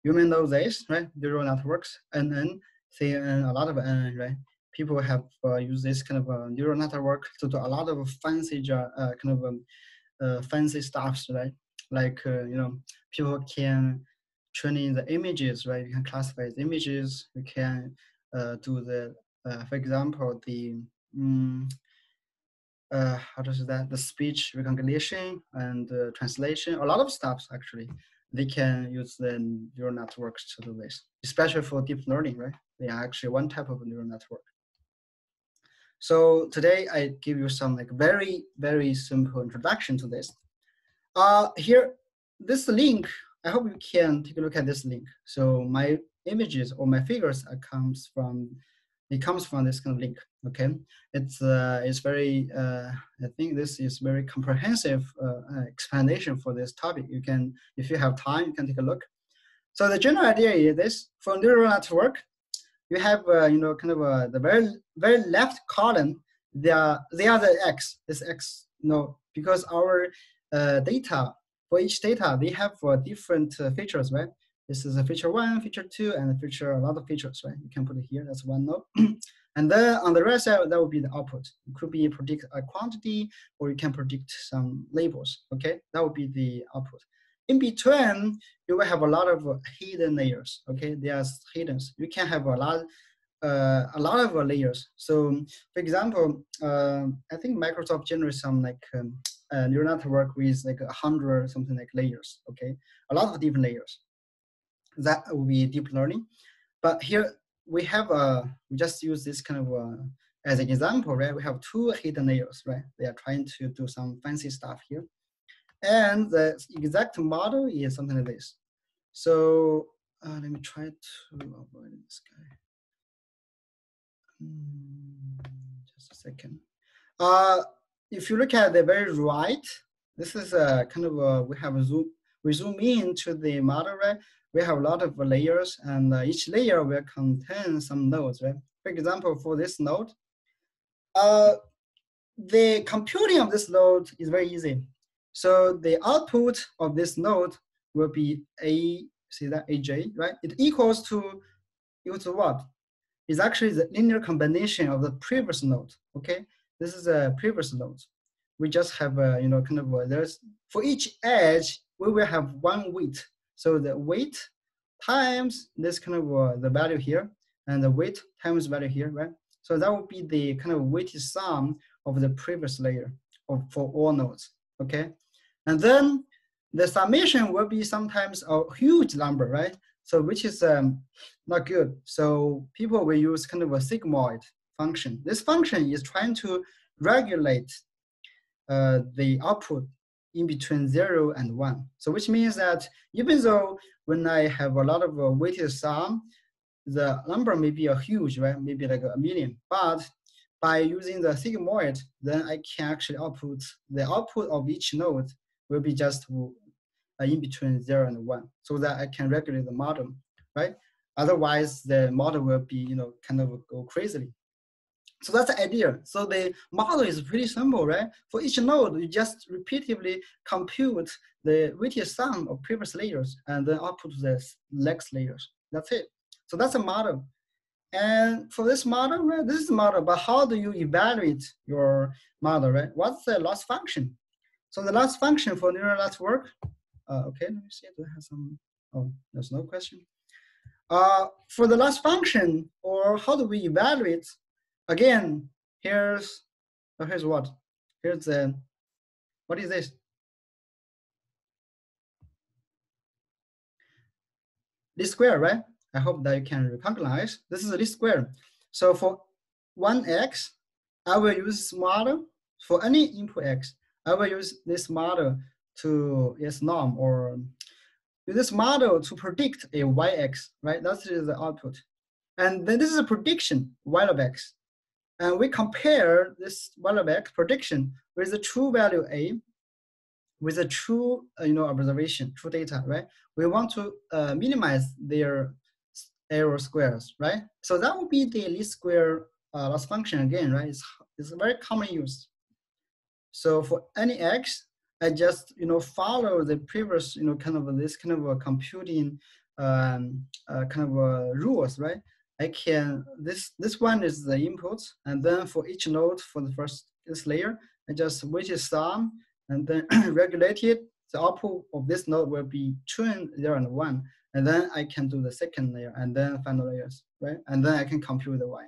You may know this, right? Neural networks, NN. CNN, a lot of N, right? People have uh, used this kind of a neural network to do a lot of fancy, uh, kind of um, uh, fancy stuffs, right? Like, uh, you know, people can train in the images, right? You can classify the images. You can uh, do the, uh, for example, the, um, uh, how does that, the speech recognition and uh, translation, a lot of stuff actually. They can use the neural networks to do this, especially for deep learning, right? They are actually one type of neural network. So today I give you some like very, very simple introduction to this. Uh, here, this link, I hope you can take a look at this link. So my images or my figures comes from, it comes from this kind of link, okay? It's, uh, it's very, uh, I think this is very comprehensive uh, uh, explanation for this topic. You can, if you have time, you can take a look. So the general idea is this, for neural network, you have, uh, you know, kind of uh, the very, very left column, they are, they are the X, this X, you know, because our data, for each data, they have different features, right? This is a feature one, feature two, and a feature a lot of features, right? You can put it here, that's one node. and then on the right side, that would be the output. It could be predict a quantity, or you can predict some labels, okay? That would be the output. In between, you will have a lot of hidden layers, okay? They are hidden. You can have a lot, uh, a lot of layers. So, for example, uh, I think Microsoft generates some like um, uh, neural network with like a hundred something like layers, okay? A lot of different layers. That will be deep learning. But here we have, uh, we just use this kind of, uh, as an example, right? We have two hidden layers, right? They are trying to do some fancy stuff here. And the exact model is something like this. So uh, let me try to avoid this guy. Hmm, just a second. Uh, if you look at the very right, this is a kind of a, we have a zoom, we zoom in to the model, right? We have a lot of layers and uh, each layer will contain some nodes, right? For example, for this node, uh, the computing of this node is very easy. So the output of this node will be A, see that AJ, right? It equals to, equal to what? It's actually the linear combination of the previous node, okay? This is a previous node. We just have a, you know, kind of, a, there's, for each edge, we will have one weight. So the weight times this kind of uh, the value here, and the weight times value here, right? So that would be the kind of weighted sum of the previous layer of, for all nodes, okay? And then the summation will be sometimes a huge number, right? So which is um, not good. So people will use kind of a sigmoid function. This function is trying to regulate uh, the output in between zero and one. So which means that even though when I have a lot of uh, weighted sum, the number may be a huge, right? Maybe like a million, but by using the sigmoid, then I can actually output the output of each node will be just uh, in between zero and one so that I can regulate the model, right? Otherwise, the model will be, you know, kind of go crazily. So that's the idea. So the model is pretty simple, right? For each node, you just repeatedly compute the weighted sum of previous layers and then output the next layers. That's it. So that's a model. And for this model, right, this is the model, but how do you evaluate your model, right? What's the loss function? So the loss function for neural network, uh, okay, let me see, do I have some, oh, there's no question. Uh, for the loss function, or how do we evaluate, again, here's, oh, here's what? Here's the, what is this? This square, right? I hope that you can recognize. This is a least square. So for one x, I will use this model for any input x. I will use this model to its norm or use this model to predict a yx, right? That is the output. And then this is a prediction, y of x. And we compare this x prediction with the true value a with a true, uh, you know, observation, true data, right? We want to uh, minimize their error squares, right? So that would be the least square uh, loss function again, right? It's, it's very common use. So for any x, I just you know follow the previous you know kind of this kind of a computing um, uh, kind of uh, rules, right? I can, this, this one is the input, and then for each node for the first this layer, I just weighted sum and then regulate it. The output of this node will be two and zero and one. And then I can do the second layer and then final layers, right? And then I can compute the y.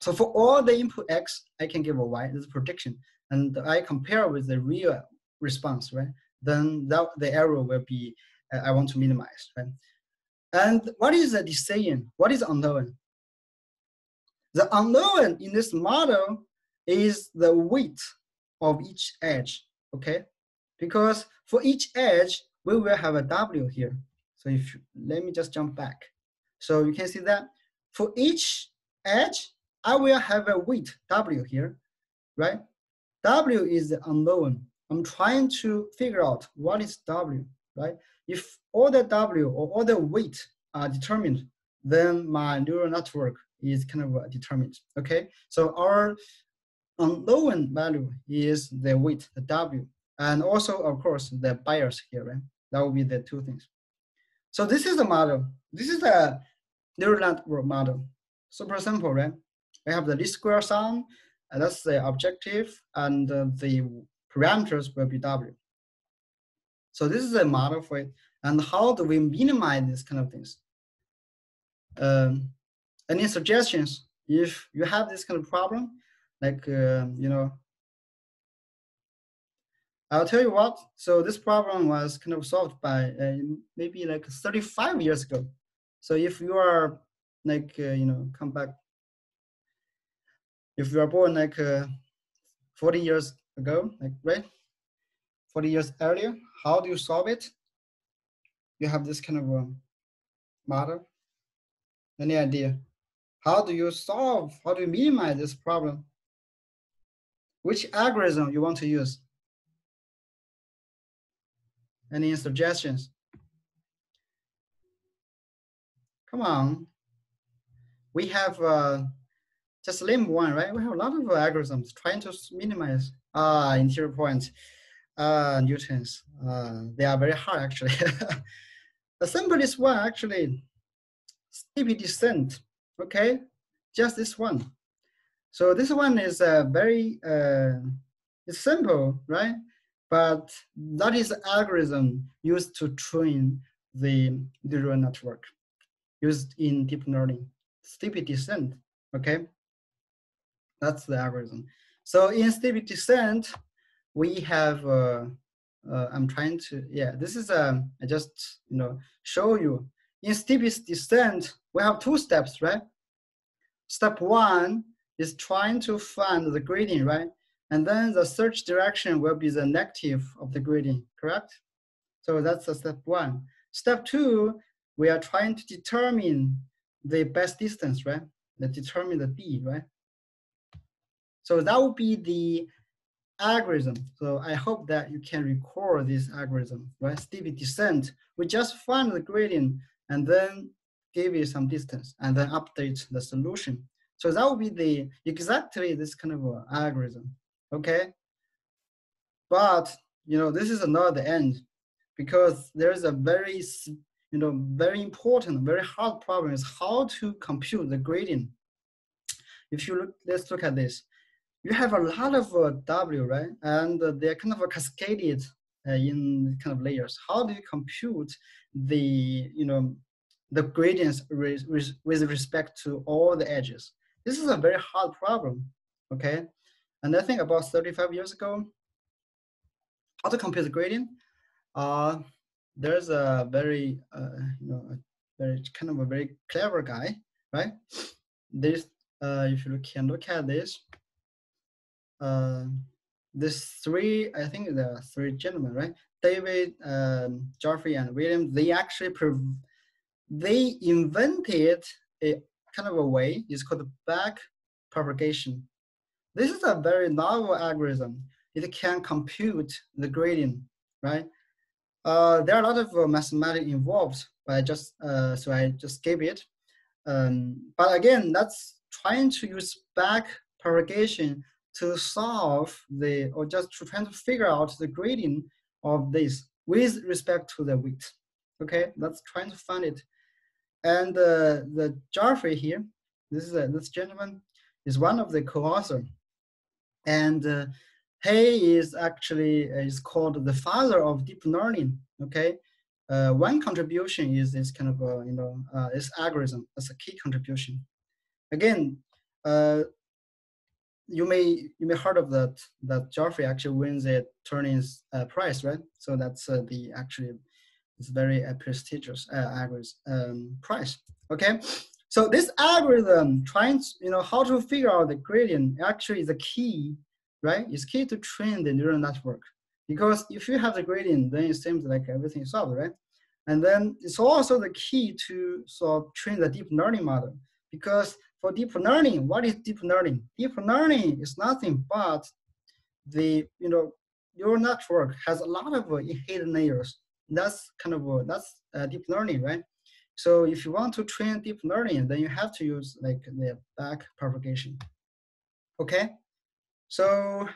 So for all the input x, I can give a y, this prediction. And I compare with the real response, right? Then that, the error will be, uh, I want to minimize, right? And what is the decision? What is unknown? The unknown in this model is the weight of each edge, okay? Because for each edge, we will have a W here. So if let me just jump back. So you can see that for each edge, I will have a weight W here, right? W is the unknown. I'm trying to figure out what is W, right? If all the W or all the weight are determined, then my neural network is kind of determined, okay? So our unknown value is the weight, the W, and also, of course, the bias here, right? That will be the two things. So this is the model. This is the neural network model. Super simple, right? We have the least square sum, and that's the objective, and uh, the parameters will be W. So this is a model for it. And how do we minimize these kind of things? Um, any suggestions? If you have this kind of problem, like, uh, you know, I'll tell you what, so this problem was kind of solved by uh, maybe like 35 years ago. So if you are like, uh, you know, come back, if you are born like uh, 40 years ago, like, right? 40 years earlier, how do you solve it? You have this kind of a model. Any idea? How do you solve, how do you minimize this problem? Which algorithm you want to use? Any suggestions? Come on. We have uh, just limb one, right? We have a lot of algorithms trying to minimize uh, interior points, uh, Newtons. Uh, they are very hard actually. the simplest one actually, steep descent, okay? Just this one. So this one is a very, uh, it's simple, right? But that is algorithm used to train the neural network used in deep learning. Steep descent, okay? That's the algorithm. So in steep descent, we have, uh, uh, I'm trying to, yeah, this is, um, I just, you know, show you. In steep descent, we have two steps, right? Step one is trying to find the gradient, right? And then the search direction will be the negative of the gradient, correct? So that's the step one. Step two, we are trying to determine the best distance, right? To determine the d, right? So that would be the algorithm. So I hope that you can record this algorithm, right? Steep descent, we just find the gradient and then give it some distance and then update the solution. So that would be the exactly this kind of algorithm, okay? But you know this is not the end because there is a very you know very important, very hard problem is how to compute the gradient. If you look, let's look at this. You have a lot of uh, W, right? And uh, they're kind of cascaded uh, in kind of layers. How do you compute the you know the gradients with, with respect to all the edges? This is a very hard problem, okay? And I think about 35 years ago, how to compute the gradient, uh, there's a very, uh, you know, a very kind of a very clever guy, right? This, uh, if you can look at this, uh, this three, I think there are three gentlemen, right? David, um, Geoffrey, and William, they actually, they invented a kind of a way It's called back propagation. This is a very novel algorithm. It can compute the gradient, right? Uh, there are a lot of uh, mathematics involved, but I just uh, so I just gave it. Um, but again, that's trying to use back propagation to solve the or just to try to figure out the gradient of this with respect to the weight. Okay, that's trying to find it. And uh, the Geoffrey here, this is this gentleman is one of the co-author, and uh, he is actually uh, is called the father of deep learning. Okay, uh, one contribution is this kind of you know uh, this algorithm. That's a key contribution. Again, uh, you may you may heard of that that Geoffrey actually wins the Turing's uh, prize, right? So that's uh, the actually it's very uh, prestigious uh, algorithm um, prize. Okay, so this algorithm trying to, you know how to figure out the gradient actually is a key, right? It's key to train the neural network because if you have the gradient, then it seems like everything is solved, right? And then it's also the key to sort of train the deep learning model because for deep learning, what is deep learning? Deep learning is nothing but the you know neural network has a lot of uh, hidden layers. That's kind of uh, that's uh, deep learning, right? So if you want to train deep learning, then you have to use like the back propagation. Okay, so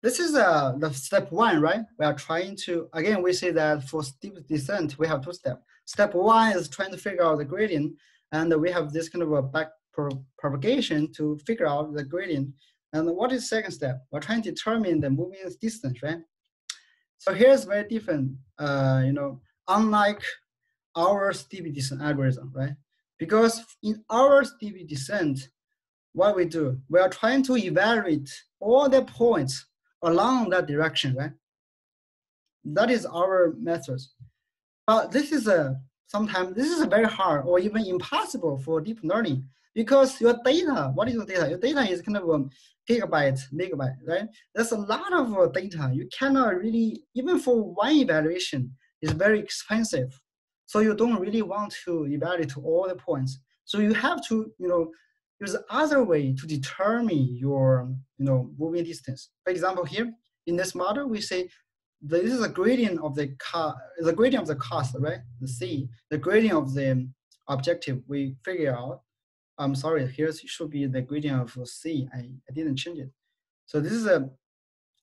this is uh, the step one, right? We are trying to, again, we say that for steep descent, we have two steps. Step one is trying to figure out the gradient. And we have this kind of a back propagation to figure out the gradient. And what is second step? We're trying to determine the moving distance, right? So here's very different, uh, you know, unlike our steep descent algorithm, right? Because in our steep descent, what we do, we are trying to evaluate all the points along that direction, right? That is our method. But this is a sometimes this is very hard or even impossible for deep learning because your data, what is your data? Your data is kind of a gigabyte, megabyte, right? There's a lot of uh, data. You cannot really, even for one evaluation, it's very expensive. So you don't really want to evaluate all the points. So you have to, you know, use other way to determine your, you know, moving distance. For example, here in this model, we say this is a gradient of the cost, the gradient of the cost, right? The C, the gradient of the objective we figure out. I'm sorry, here should be the gradient of C. I, I didn't change it. So this is a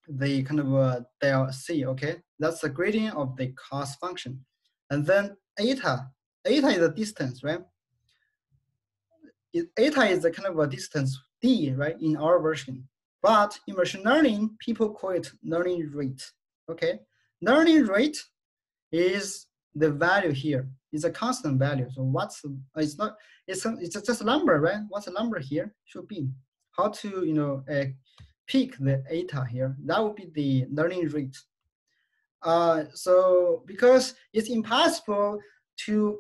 the kind of a del C, okay? That's the gradient of the cost function. And then eta, eta is the distance, right? Eta is the kind of a distance D, right, in our version. But in machine learning, people call it learning rate. Okay, learning rate is the value here. It's a constant value. So what's it's not it's a, it's just a number, right? What's the number here should be? How to you know uh, pick the eta here? That would be the learning rate. Uh, so because it's impossible to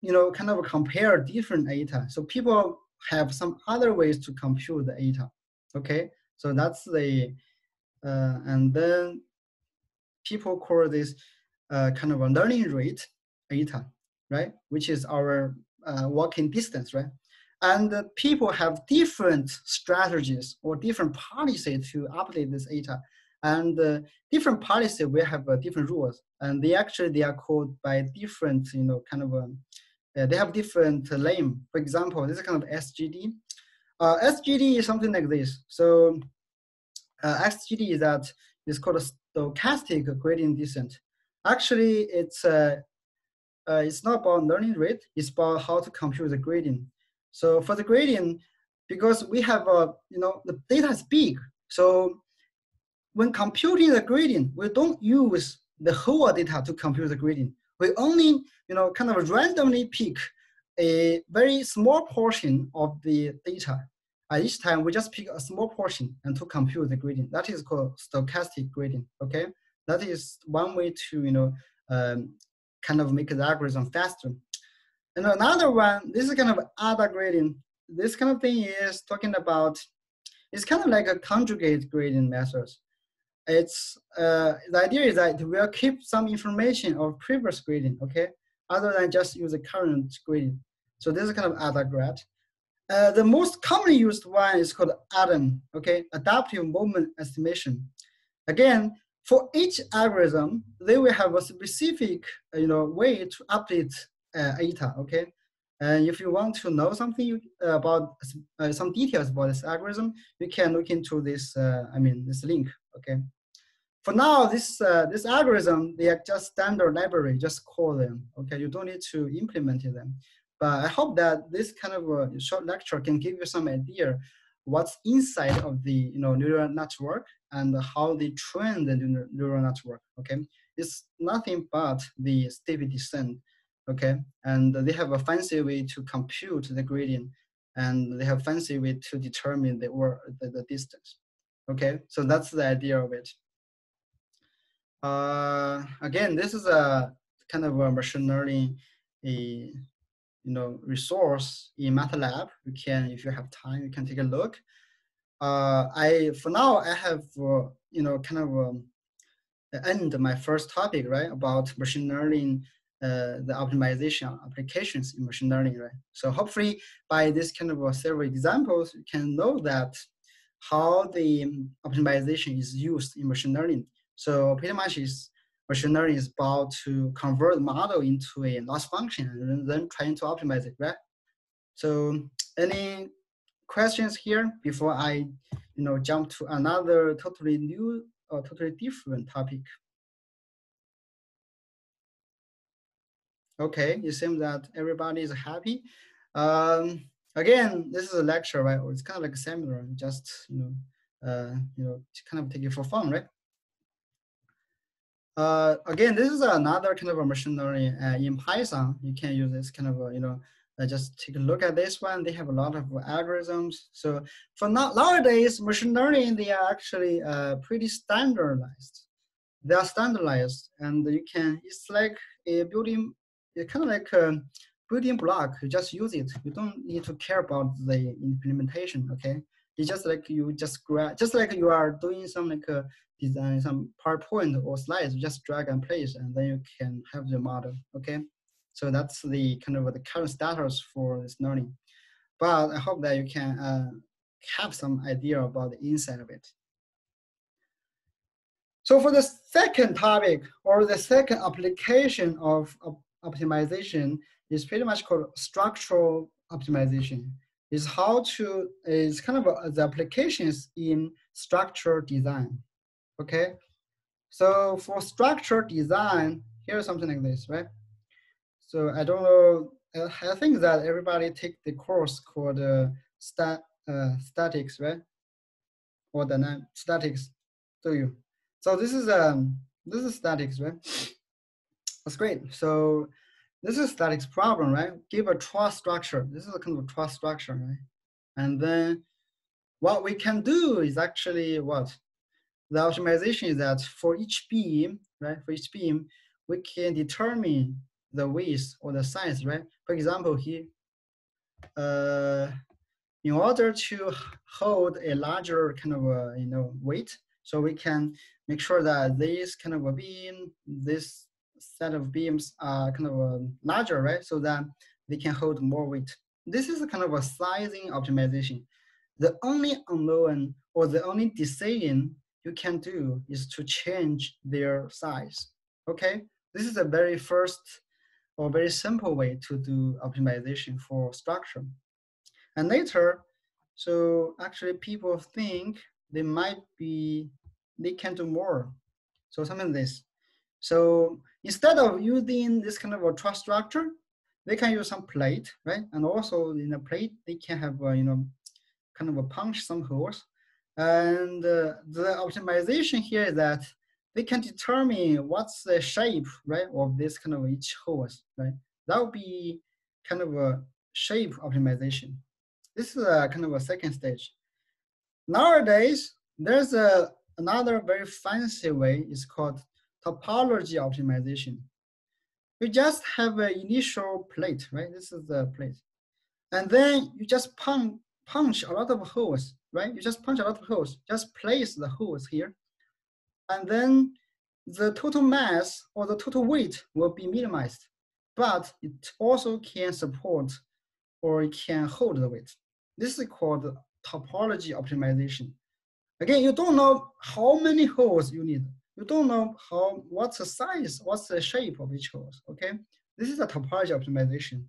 you know kind of compare different eta. So people have some other ways to compute the eta. Okay, so that's the uh, and then people call this uh, kind of a learning rate, eta, right? Which is our uh, walking distance, right? And uh, people have different strategies or different policy to update this eta. And uh, different policy will have uh, different rules. And they actually, they are called by different, you know, kind of, um, uh, they have different name. For example, this is kind of SGD. SGD is something like this. So SGD is that it's called a stochastic gradient descent. Actually, it's uh, uh, it's not about learning rate. It's about how to compute the gradient. So for the gradient, because we have a uh, you know the data is big, so when computing the gradient, we don't use the whole data to compute the gradient. We only you know kind of randomly pick a very small portion of the data each time, we just pick a small portion and to compute the gradient. That is called stochastic gradient, okay? That is one way to, you know, um, kind of make the algorithm faster. And another one, this is kind of ADA gradient. This kind of thing is talking about, it's kind of like a conjugate gradient method. It's, uh, the idea is that we'll keep some information of previous gradient, okay? Other than just use the current gradient. So this is kind of ADA grad. Uh, the most commonly used one is called ADAM, okay, adaptive moment estimation. Again, for each algorithm, they will have a specific, uh, you know, way to update uh, eta, okay? And if you want to know something uh, about uh, some details about this algorithm, you can look into this, uh, I mean, this link, okay? for now, this uh, this algorithm, they are just standard library, just call them, okay? You don't need to implement them. But I hope that this kind of a short lecture can give you some idea what's inside of the you know neural network and how they train the neural network, okay? It's nothing but the steep descent, okay? And they have a fancy way to compute the gradient and they have fancy way to determine the, or the, the distance, okay? So that's the idea of it. Uh, again, this is a kind of a machine learning a you know resource in MATLAB. You can, if you have time, you can take a look. Uh, I for now I have uh, you know kind of um, end my first topic right about machine learning, uh, the optimization applications in machine learning right. So hopefully by this kind of several examples, you can know that how the optimization is used in machine learning so pretty much is machine learning is about to convert model into a loss function and then trying to optimize it, right? So any questions here before I, you know, jump to another totally new or totally different topic? Okay, it seems that everybody is happy. Um, again, this is a lecture, right? Or it's kind of like a seminar, just you know, uh, you know, to kind of take it for fun, right? Uh, again, this is another kind of a machine learning uh, in Python. You can use this kind of, a, you know, uh, just take a look at this one. They have a lot of algorithms. So for now, nowadays, machine learning, they are actually uh, pretty standardized. They are standardized and you can, it's like a building, it's kind of like a building block. You just use it. You don't need to care about the implementation, okay? It's just like you just grab, just like you are doing some like a design some PowerPoint or slides, just drag and place, and then you can have the model, okay? So that's the kind of the current status for this learning. But I hope that you can uh, have some idea about the inside of it. So for the second topic or the second application of, of optimization is pretty much called structural optimization. Is how to is kind of a, the applications in structure design. Okay, so for structure design, here's something like this, right? So I don't know, I think that everybody take the course called uh, stat, uh, statics, right? Or the name? statics, do you? So this is um this is statics, right? That's great. So this is statics problem, right? Give a truss structure. This is a kind of truss structure, right? And then what we can do is actually what? the optimization is that for each beam, right, for each beam, we can determine the width or the size, right? For example, here, uh, in order to hold a larger kind of you know, weight, so we can make sure that this kind of a beam, this set of beams are kind of um, larger, right? So that they can hold more weight. This is a kind of a sizing optimization. The only unknown or the only decision you can do is to change their size. Okay, this is a very first or very simple way to do optimization for structure. And later, so actually people think they might be, they can do more. So something like this. So instead of using this kind of a truss structure, they can use some plate, right? And also in the plate, they can have, uh, you know, kind of a punch some holes and uh, the optimization here is that they can determine what's the shape, right, of this kind of each host, right? That would be kind of a shape optimization. This is a kind of a second stage. Nowadays, there's a, another very fancy way, it's called topology optimization. You just have an initial plate, right? This is the plate. And then you just punch, punch a lot of holes right? You just punch a lot of holes, just place the holes here. And then the total mass or the total weight will be minimized, but it also can support or it can hold the weight. This is called topology optimization. Again, you don't know how many holes you need. You don't know how what's the size, what's the shape of each hole, okay? This is a topology optimization.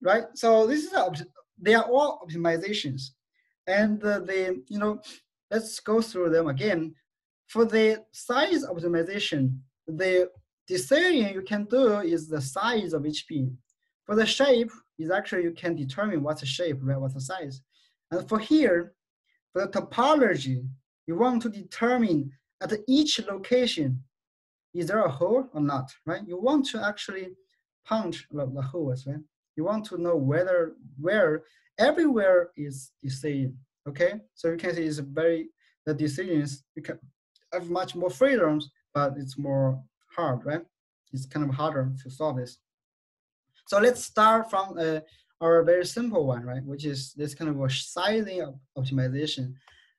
Right, so this is a they are all optimizations. And uh, you know, let's go through them again. for the size optimization, the decision you can do is the size of each beam. For the shape, is actually you can determine what's the shape, right? What's the size. And for here, for the topology, you want to determine at each location, is there a hole or not, right? You want to actually punch the, the holes, right? You want to know whether where everywhere is same. Okay, so you can see it's very the decisions you can have much more freedoms, but it's more hard, right? It's kind of harder to solve this. So let's start from uh, our very simple one, right? Which is this kind of a sizing optimization.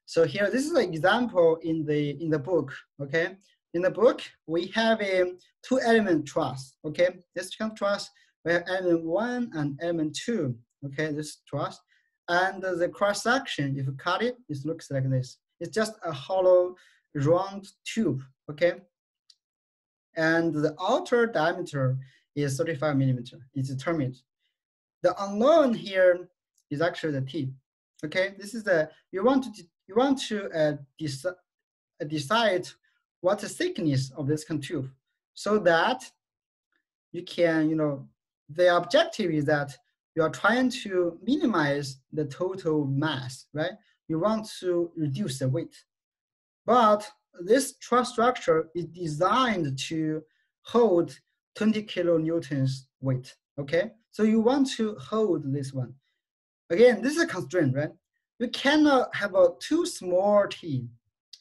So here, this is an example in the in the book. Okay, in the book we have a two element truss. Okay, this kind of truss we have element one and element two. Okay, this truss, and the cross section, if you cut it, it looks like this. It's just a hollow round tube. Okay, and the outer diameter is 35 millimeter. It's determined. The unknown here is actually the T. Okay, this is the you want to you want to uh, uh, decide what the thickness of this tube, so that you can you know the objective is that you are trying to minimize the total mass, right? You want to reduce the weight, but this truss structure is designed to hold 20 kilonewtons weight, okay? So you want to hold this one. Again, this is a constraint, right? You cannot have a too small T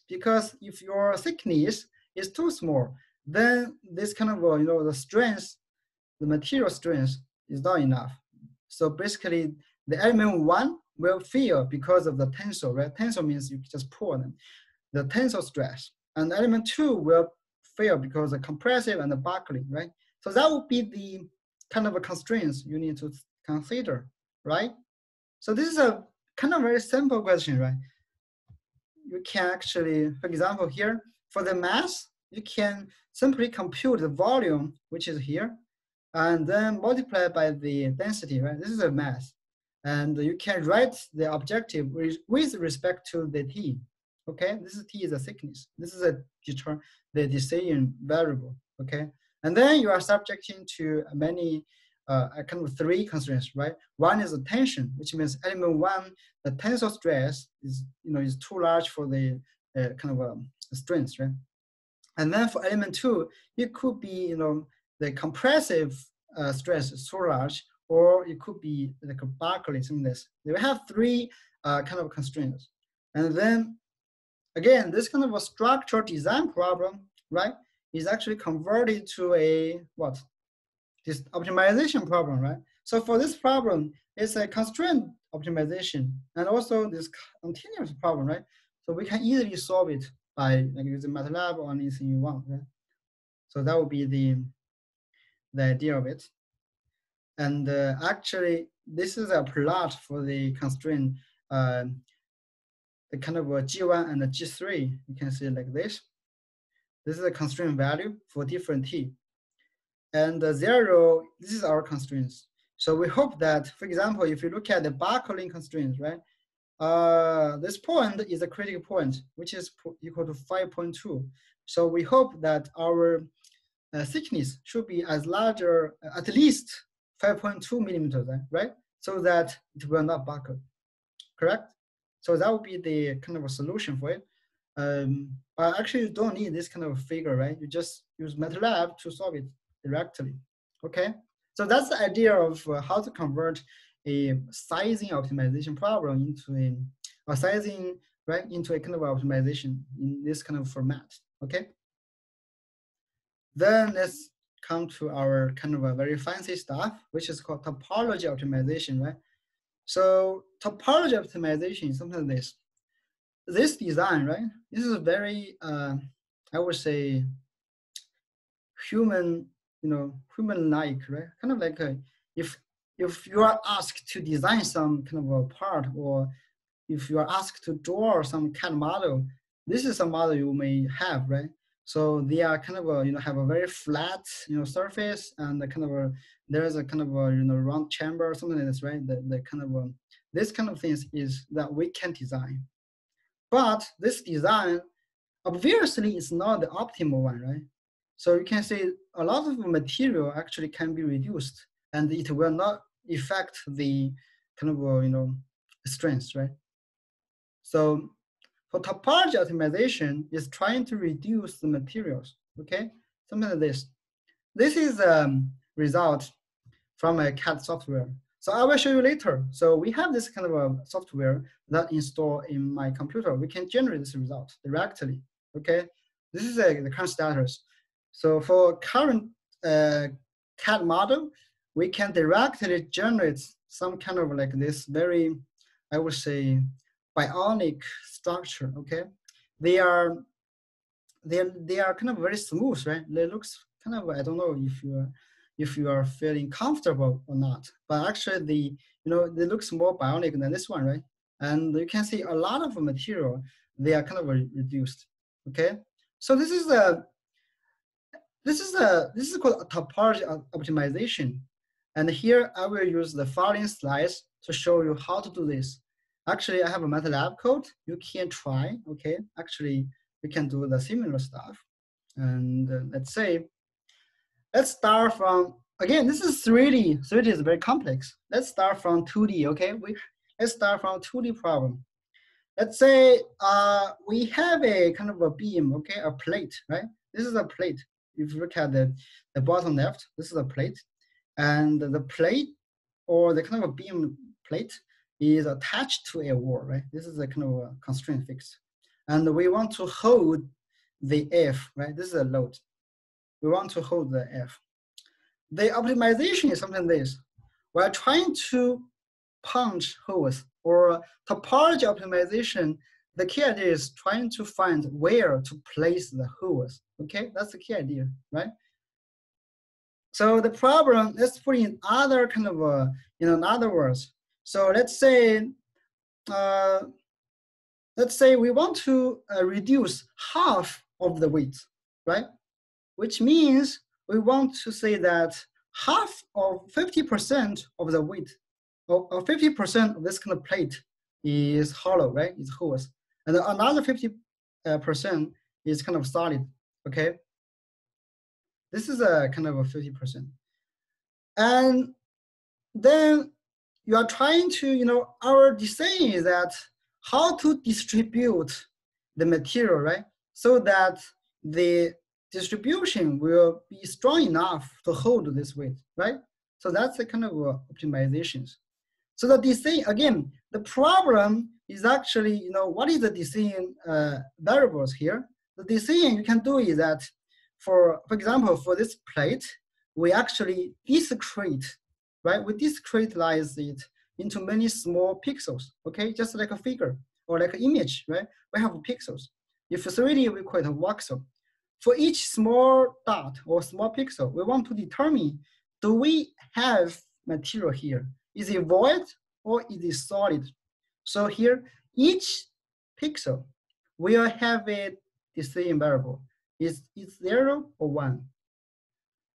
because if your thickness is too small, then this kind of, uh, you know, the strength, the material strength is not enough. So basically the element one will fail because of the tensile, right? Tensile means you just pull them. The tensile stress. And element two will fail because of compressive and the buckling, right? So that would be the kind of a constraints you need to consider, right? So this is a kind of very simple question, right? You can actually, for example, here, for the mass, you can simply compute the volume, which is here, and then multiply by the density, right? This is a mass. And you can write the objective with respect to the t, okay? This is t is a thickness. This is a deter the decision variable, okay? And then you are subjecting to many uh, kind of three constraints, right? One is the tension, which means element one, the tensile stress is you know is too large for the uh, kind of um, strength, right? And then for element two, it could be you know the compressive uh, stress is too large, or it could be like a buckling, something like this. They have three uh, kind of constraints. And then again, this kind of a structural design problem, right? is actually converted to a what? This optimization problem, right? So for this problem, it's a constraint optimization and also this continuous problem, right? So we can easily solve it by like using MATLAB or anything you want, right? So that would be the the idea of it. And uh, actually, this is a plot for the constraint, uh, the kind of a G1 and a G3. You can see like this. This is a constraint value for different t. And the zero, this is our constraints. So we hope that, for example, if you look at the buckling constraints, right? Uh, this point is a critical point, which is equal to 5.2. So we hope that our uh, thickness should be as larger, at least 5.2 millimeters, right? So that it will not buckle, correct? So that would be the kind of a solution for it. Um, but actually you don't need this kind of figure, right? You just use MATLAB to solve it directly, okay? So that's the idea of uh, how to convert a sizing optimization problem into a, a sizing, right, into a kind of optimization in this kind of format, okay? Then let's come to our kind of a very fancy stuff, which is called topology optimization, right? So topology optimization is something like this this design, right? This is very, uh, I would say, human, you know, human-like, right? Kind of like a, if if you are asked to design some kind of a part, or if you are asked to draw some CAD model, this is a model you may have, right? So they are kind of a, you know, have a very flat, you know, surface and kind of a, there's a kind of a, you know, round chamber or something like this, right? The, the kind of, a, this kind of things is that we can design. But this design obviously is not the optimal one, right? So you can see a lot of material actually can be reduced and it will not affect the kind of, uh, you know, strength, right? So for topology optimization is trying to reduce the materials, okay? Something like this. This is a um, result from a CAD software. So I will show you later. So we have this kind of a software that install in my computer. We can generate this result directly, okay? This is a, the current status. So for current uh, CAD model, we can directly generate some kind of like this very, I would say, bionic structure, okay? They are, they they are kind of very smooth, right? They looks kind of, I don't know if you are, if you are feeling comfortable or not, but actually the, you know, they looks more bionic than this one, right? And you can see a lot of material, they are kind of reduced, okay? So this is a, this is a, this is called a topology optimization. And here I will use the following slides to show you how to do this. Actually, I have a MATLAB code. You can try, okay? Actually, we can do the similar stuff. And uh, let's say, let's start from, again, this is 3D. 3D is very complex. Let's start from 2D, okay? We, let's start from 2D problem. Let's say uh, we have a kind of a beam, okay, a plate, right? This is a plate. If you look at the, the bottom left, this is a plate. And the plate or the kind of a beam plate is attached to a wall, right? This is a kind of a constraint fix. And we want to hold the F, right? This is a load. We want to hold the F. The optimization is something like this. We're trying to punch holes or topology optimization. The key idea is trying to find where to place the holes. Okay, that's the key idea, right? So the problem, let's put in other kind of, uh, you know, in other words, so let's say, uh, let's say we want to uh, reduce half of the weight, right? Which means we want to say that half of 50% of the weight, or 50% of this kind of plate is hollow, right? It's holes. And another 50% uh, is kind of solid, okay? This is a kind of a 50%. And then you are trying to, you know, our design is that how to distribute the material, right? So that the distribution will be strong enough to hold this weight, right? So that's the kind of uh, optimizations. So the design, again, the problem is actually, you know, what is the decision uh, variables here? The decision you can do is that, for, for example, for this plate, we actually discrete right? We discretize it into many small pixels, okay? Just like a figure or like an image, right? We have pixels. If 3D, we call it a voxel. For each small dot or small pixel, we want to determine, do we have material here? Is it void or is it solid? So here, each pixel will have a decision variable. Is it zero or one?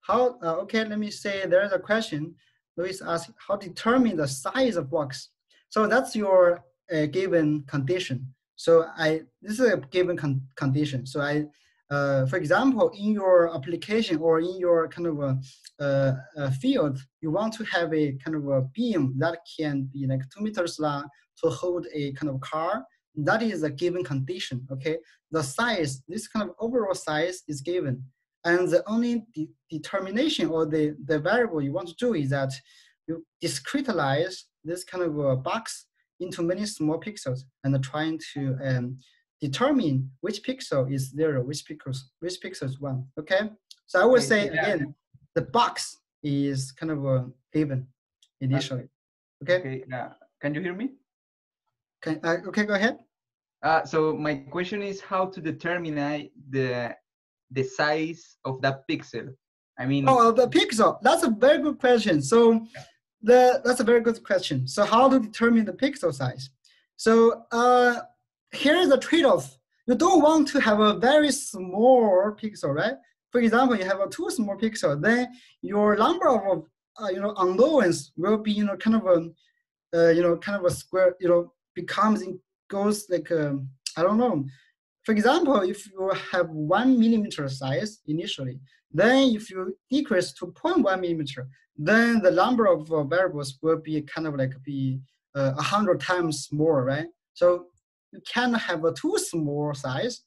How, uh, okay, let me say there's a question. Louis asked how determine the size of box. So that's your uh, given condition. So I this is a given con condition. So I, uh, for example, in your application or in your kind of a, uh, a, field, you want to have a kind of a beam that can be like two meters long to hold a kind of car. That is a given condition. Okay, the size, this kind of overall size is given. And the only de determination or the, the variable you want to do is that you discretize this kind of a box into many small pixels and trying to um, determine which pixel is zero, which pixels, which pixel is one, okay? So I would say, yeah. again, the box is kind of a given initially, okay? Okay, can you hear me? Can, uh, okay, go ahead. Uh, so my question is how to determine the the size of that pixel? I mean, oh, the pixel. That's a very good question. So, the that's a very good question. So, how to determine the pixel size? So, uh, here is a trade-off. You don't want to have a very small pixel, right? For example, you have a too small pixel, then your number of uh, you know unknowns will be you know kind of a uh, you know kind of a square you know becomes goes like um, I don't know for example, if you have one millimeter size initially, then if you decrease to 0.1 millimeter, then the number of uh, variables will be kind of like be uh, a uh, hundred times more, right? So you cannot have a too small size,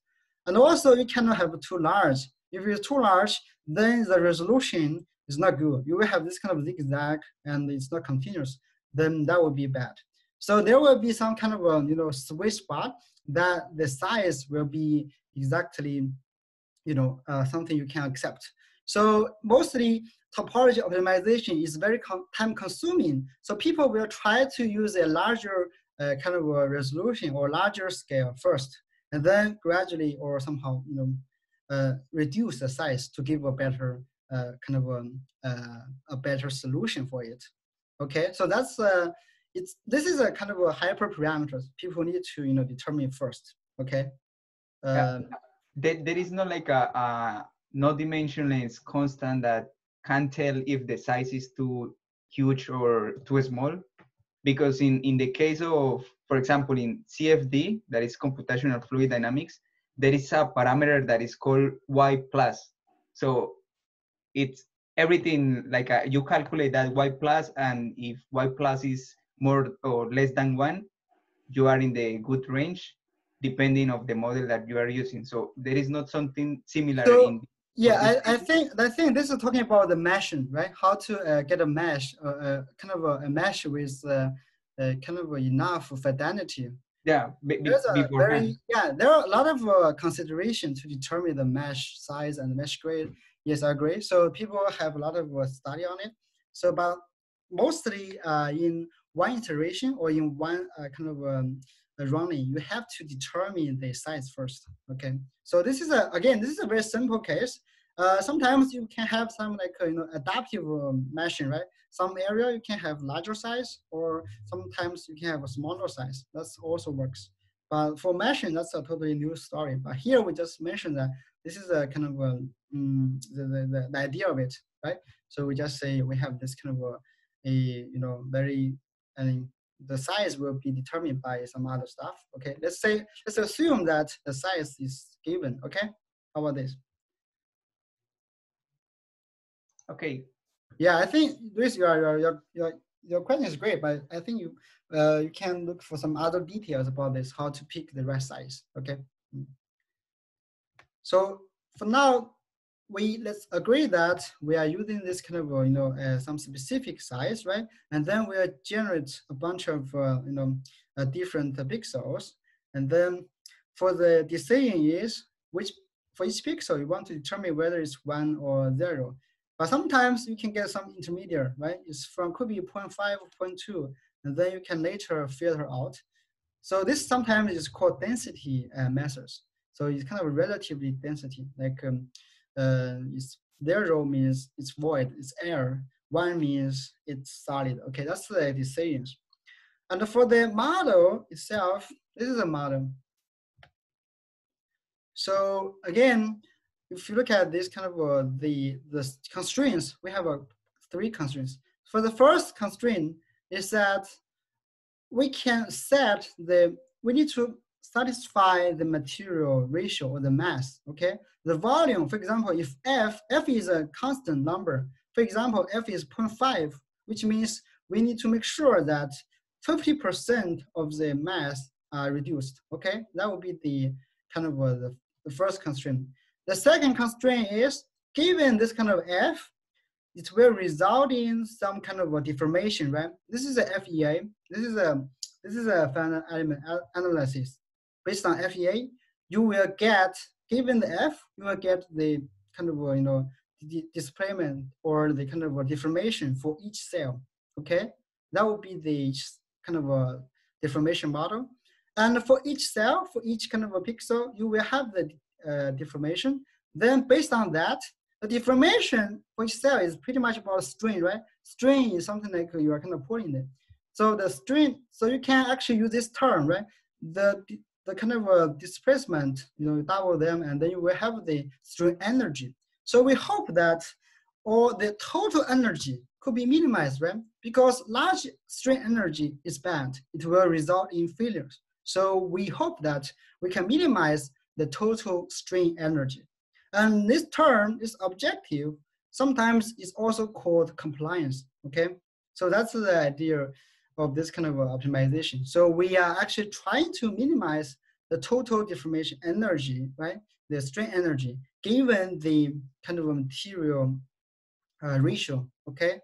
and also you cannot have too large. If it's too large, then the resolution is not good. You will have this kind of zigzag, and it's not continuous. Then that will be bad. So there will be some kind of a you know sweet spot that the size will be exactly you know uh, something you can accept. So mostly topology optimization is very time consuming. So people will try to use a larger uh, kind of a resolution or larger scale first, and then gradually or somehow you know uh, reduce the size to give a better uh, kind of a, um, uh, a better solution for it. Okay, so that's uh, it's this is a kind of a hyperparameters people need to you know determine first. Okay. Yeah. Um, there, there is not like a, a no dimensionless constant that can tell if the size is too huge or too small because in, in the case of for example in cfd that is computational fluid dynamics there is a parameter that is called y plus. So it's everything like a, uh, you calculate that y plus and if y plus is more or less than one you are in the good range depending of the model that you are using. So there is not something similar so, in yeah, I, I think I think this is talking about the meshing, right? How to uh, get a mesh, uh, uh, kind of a, a mesh with uh, uh kind of enough fidelity. Yeah, there's a very yeah. There are a lot of uh, consideration to determine the mesh size and mesh grade. Yes, I agree. So people have a lot of study on it. So, but mostly in one iteration or in one kind of um, running, you have to determine the size first. Okay, so this is a again this is a very simple case. Uh, sometimes you can have some like you know adaptive um, meshing, right? Some area you can have larger size, or sometimes you can have a smaller size. That also works. But for meshing, that's a totally new story. But here we just mentioned that this is a kind of a, um, the, the, the idea of it, right? So we just say we have this kind of a, a you know very I mean the size will be determined by some other stuff. Okay, let's say, let's assume that the size is given. Okay, how about this? Okay. Yeah, I think Luis, your your your your question is great, but I think you uh, you can look for some other details about this, how to pick the right size. Okay. So for now, we let's agree that we are using this kind of uh, you know uh, some specific size right? And then we generate a bunch of uh, you know uh, different pixels. And then for the decision is which for each pixel you want to determine whether it's one or zero. But sometimes you can get some intermediate right? It's from could be 0 0.5 or 0.2 and then you can later filter out. So this sometimes is called density uh, methods so it's kind of relatively density like um, uh, it's zero means it's void, it's air. One means it's solid. Okay, that's the decisions. And for the model itself, this is a model. So again, if you look at this kind of uh, the the constraints, we have uh, three constraints. For the first constraint is that we can set the we need to satisfy the material ratio or the mass, okay? The volume, for example, if F, F is a constant number. For example, F is 0.5, which means we need to make sure that 50% of the mass are reduced, okay? That would be the kind of uh, the, first constraint. The second constraint is, given this kind of F, it will result in some kind of a deformation, right? This is a FEA. This is a this is a finite element analysis based on FEA, you will get, given the F, you will get the kind of, you know, displacement or the kind of a deformation for each cell, okay? That would be the kind of a deformation model. And for each cell, for each kind of a pixel, you will have the uh, deformation. Then based on that, the deformation for each cell is pretty much about strain, right? Strain is something like you are kind of pulling it. So the strain, so you can actually use this term, right? The the kind of a displacement, you know, double them, and then you will have the strain energy. So we hope that all the total energy could be minimized, right? Because large strain energy is bad. It will result in failures. So we hope that we can minimize the total strain energy. And this term is objective. Sometimes it's also called compliance, okay? So that's the idea of this kind of optimization. So we are actually trying to minimize the total deformation energy, right? The strain energy, given the kind of material uh, ratio, okay?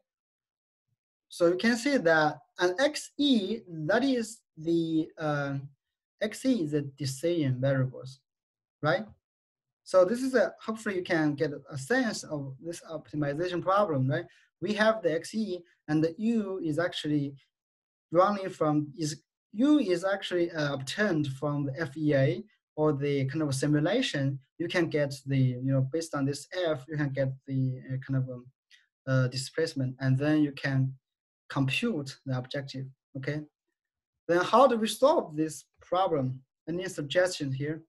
So you can see that an XE, that is the, uh, XE is the decision variables, right? So this is a, hopefully you can get a sense of this optimization problem, right? We have the XE and the U is actually running from, is U is actually uh, obtained from the FEA or the kind of simulation. You can get the, you know, based on this F, you can get the uh, kind of um, uh, displacement and then you can compute the objective, okay? Then how do we solve this problem? Any suggestions here?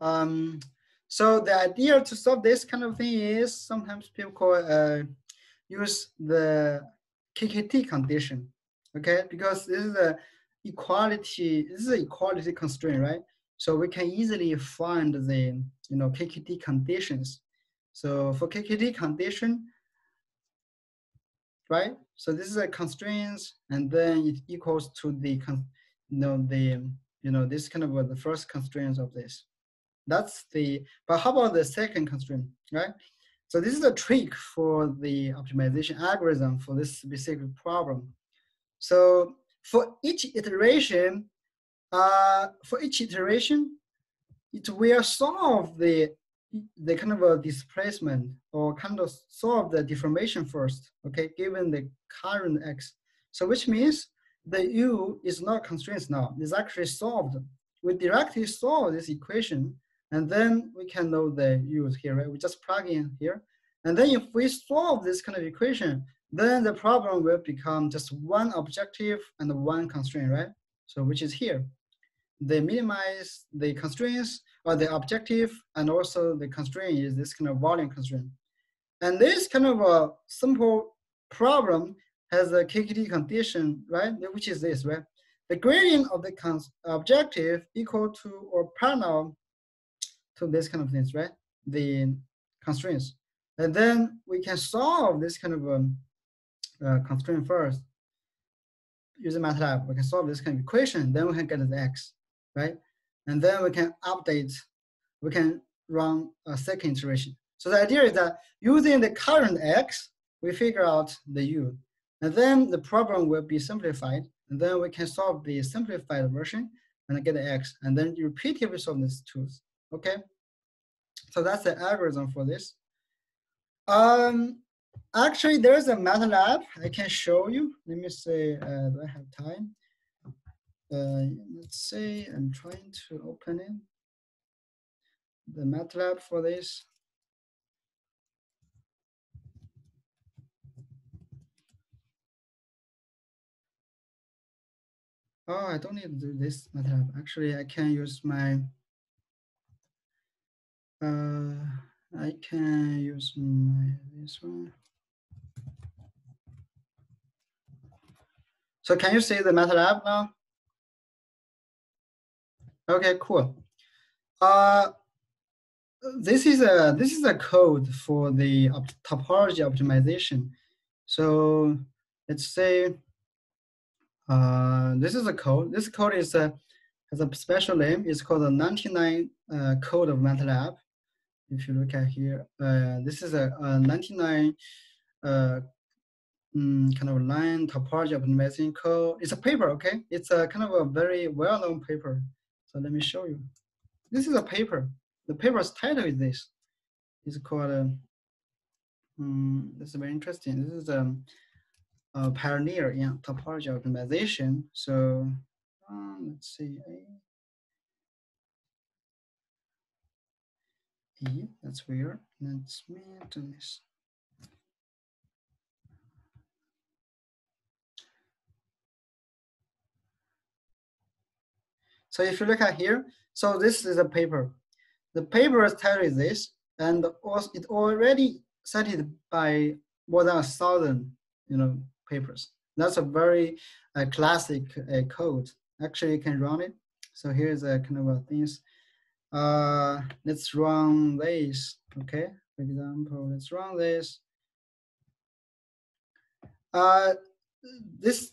Um, so the idea to solve this kind of thing is sometimes people call uh, use the KKT condition, okay? Because this is a equality, this is an equality constraint, right? So we can easily find the you know KKT conditions. So for KKT condition, right? So this is a constraints, and then it equals to the you know the you know this kind of uh, the first constraints of this. That's the, but how about the second constraint, right? So this is a trick for the optimization algorithm for this specific problem. So for each iteration, uh, for each iteration, it will solve the the kind of a displacement or kind of solve the deformation first, okay, given the current x. So which means the u is not constrained now, it's actually solved. We directly solve this equation and then we can know the use here, right? We just plug in here. And then if we solve this kind of equation, then the problem will become just one objective and one constraint, right? So which is here. They minimize the constraints or the objective and also the constraint is this kind of volume constraint. And this kind of a simple problem has a KKT condition, right? Which is this, right? The gradient of the objective equal to or parallel to this kind of things, right? The constraints. And then we can solve this kind of um, uh, constraint first using MATLAB. We can solve this kind of equation, then we can get the x, right? And then we can update, we can run a second iteration. So the idea is that using the current x, we figure out the u. And then the problem will be simplified. And then we can solve the simplified version and get the x. And then repeatedly solve these tools. Okay, so that's the algorithm for this. Um, actually, there's a MATLAB I can show you. Let me say, uh, do I have time? Uh, let's say I'm trying to open it. The MATLAB for this. Oh, I don't need to do this MATLAB. Actually, I can use my uh, I can use my this one. So can you see the MATLAB now? Okay, cool. Uh, this is a this is a code for the op topology optimization. So let's say uh, this is a code. This code is a has a special name. It's called the 99 uh, code of MATLAB if you look at here, uh, this is a, a 99 uh, mm, kind of line topology optimization code. It's a paper, okay? It's a kind of a very well-known paper. So let me show you. This is a paper. The paper's title is this. It's called, uh, um, this is very interesting. This is um, a pioneer in topology optimization. So um, let's see. E, that's weird. Let's do this. So if you look at here, so this is a paper. The title is this, and it already cited by more than a thousand, you know, papers. That's a very uh, classic uh, code. Actually, you can run it. So here's a kind of a things. Uh, let's run this. Okay, for example, let's run this. Uh, this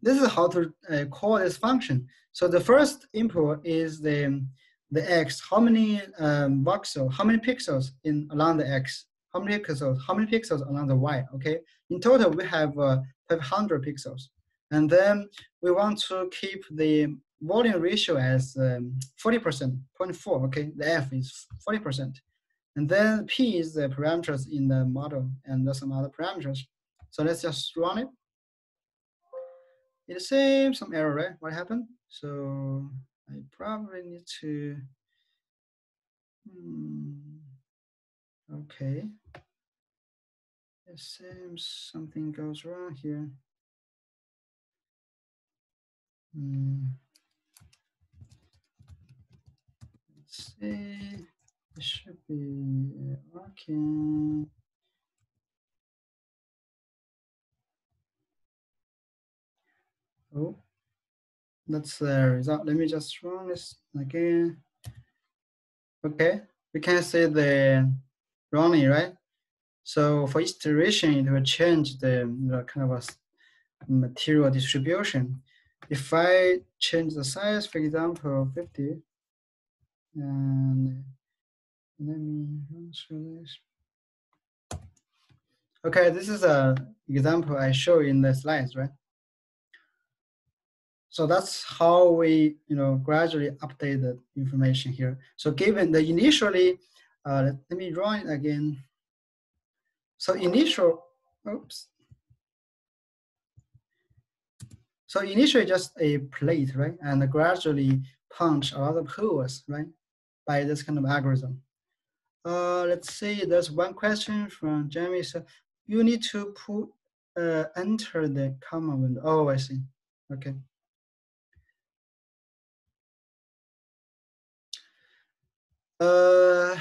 this is how to uh, call this function. So the first input is the the x. How many um, voxel? How many pixels in along the x? How many pixels? How many pixels along the y? Okay. In total, we have uh, 500 pixels, and then we want to keep the volume ratio as 40%, um, 0.4. Okay. The f is 40%, and then p is the parameters in the model, and there's some other parameters. So let's just run it. It same some error, right? What happened? So I probably need to, hmm, okay. It seems something goes wrong here. Hmm. Let's see, it should be uh, working. Oh, that's the result. Let me just run this again. Okay, we can see the running, right? So for each iteration, it will change the, the kind of material distribution. If I change the size, for example, 50, and let me through this. Okay, this is a example I show in the slides, right? So that's how we, you know, gradually update the information here. So given the initially, uh, let me draw it again. So initial, oops. So initially just a plate, right? And gradually punch a lot of holes, right? By this kind of algorithm. Uh, let's see, there's one question from Jamie. So you need to put, uh, enter the command window. Oh, I see. Okay. Uh,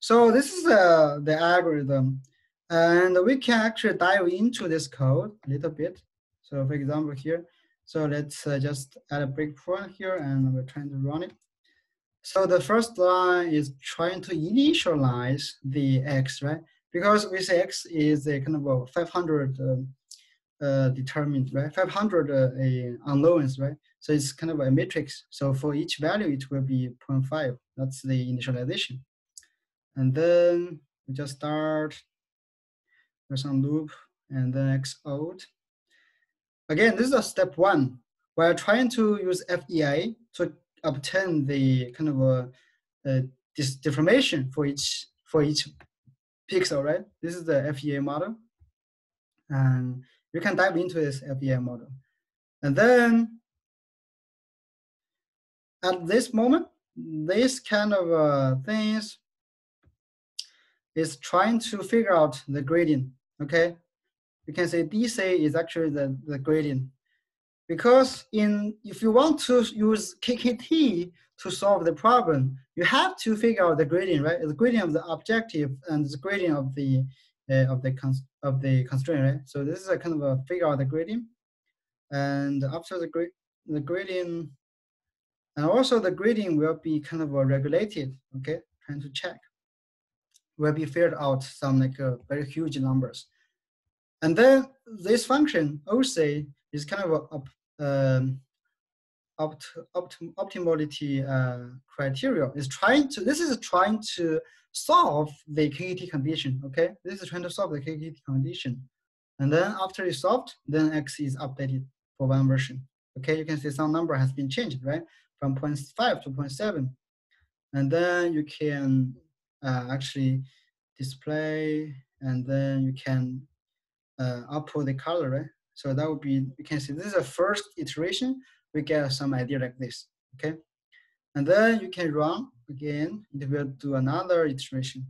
so this is uh, the algorithm, and we can actually dive into this code a little bit. So for example here, so let's uh, just add a breakpoint here and we're trying to run it. So the first line is trying to initialize the x, right? Because we say x is a kind of a 500 uh, uh, determined, right? 500 uh, unknowns, right? So it's kind of a matrix. So for each value, it will be 0.5. That's the initialization. And then we just start with some loop and then x out. Again, this is a step one. We're trying to use FEA to obtain the kind of a, a this deformation for each for each pixel, right? This is the FEA model. And you can dive into this FEA model. And then at this moment, this kind of uh, things is trying to figure out the gradient, okay? You can say DC is actually the, the gradient. Because in if you want to use KKT to solve the problem, you have to figure out the gradient, right? The gradient of the objective and the gradient of the uh, of the of the constraint, right? So this is a kind of a figure out the gradient, and after the the gradient and also the gradient will be kind of regulated, okay? Trying to check. Will be filled out some like uh, very huge numbers. And then this function OC is kind of a, um, opt, opt, optimality uh, criteria. Is trying to, this is trying to solve the KKT condition, okay? This is trying to solve the KKT condition. And then after it's solved, then X is updated for one version. Okay, you can see some number has been changed, right? from 0.5 to 0.7. And then you can uh, actually display and then you can uh, output the color, right? So that would be, you can see this is the first iteration. We get some idea like this, okay? And then you can run again, it will do another iteration.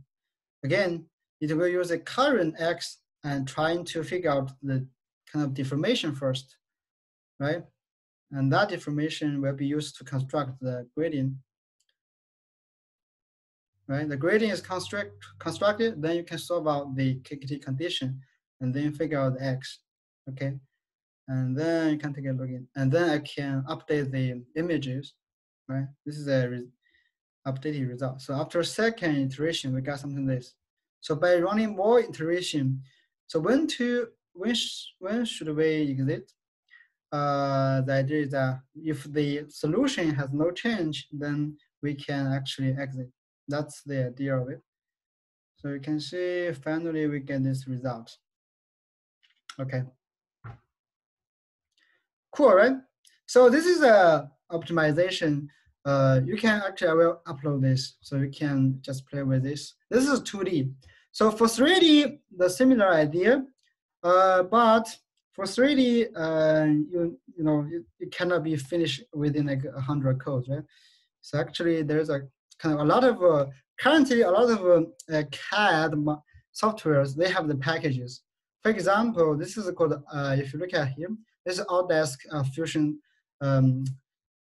Again, it will use the current X and trying to figure out the kind of deformation first, right? And that deformation will be used to construct the gradient. right? The gradient is construct, constructed, then you can solve out the KKT condition and then figure out the X, okay? And then you can take a look in, and then I can update the images, right? This is a re updated result. So after second iteration, we got something like this. So by running more iteration, so when to when sh when should we exit? Uh, the idea is that if the solution has no change, then we can actually exit. That's the idea of it. So you can see finally we get this result. Okay. Cool, right? So this is a optimization. Uh, you can actually, I will upload this so you can just play with this. This is 2D. So for 3D, the similar idea, uh, but for 3D, uh, you you know it, it, cannot be finished within like a hundred codes, right? So actually, there's a kind of a lot of uh, currently a lot of uh, CAD softwares they have the packages. For example, this is called uh, if you look at here, this is Autodesk uh, Fusion um,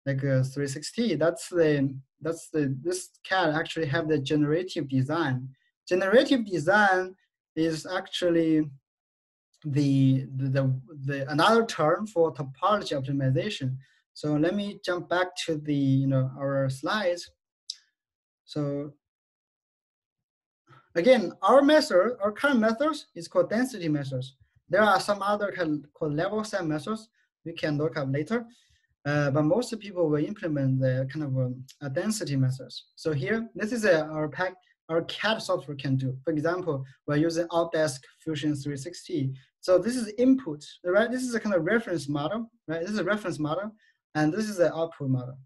like uh, 360. That's the that's the this CAD actually have the generative design. Generative design is actually the, the, the, the another term for topology optimization. So let me jump back to the you know our slides. So again, our method, our current methods is called density methods. There are some other kind of called level set methods we can look up later. Uh, but most people will implement the kind of um, density methods. So here, this is a, our pack, our CAD software can do. For example, we're using Autodesk Fusion 360. So this is input, right? This is a kind of reference model, right? This is a reference model, and this is the output model.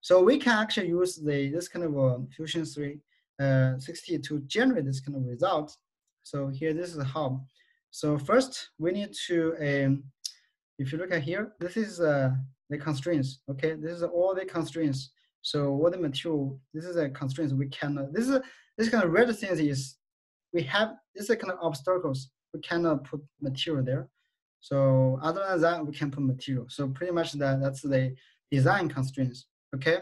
So we can actually use the this kind of uh, Fusion 360 uh, to generate this kind of result. So here, this is how. So first, we need to, um, if you look at here, this is uh, the constraints, okay? This is all the constraints. So what the material, this is a constraints we cannot, this is, this kind of red things is, we have, this is kind of obstacles. We cannot put material there. So other than that, we can put material. So pretty much that, that's the design constraints, okay?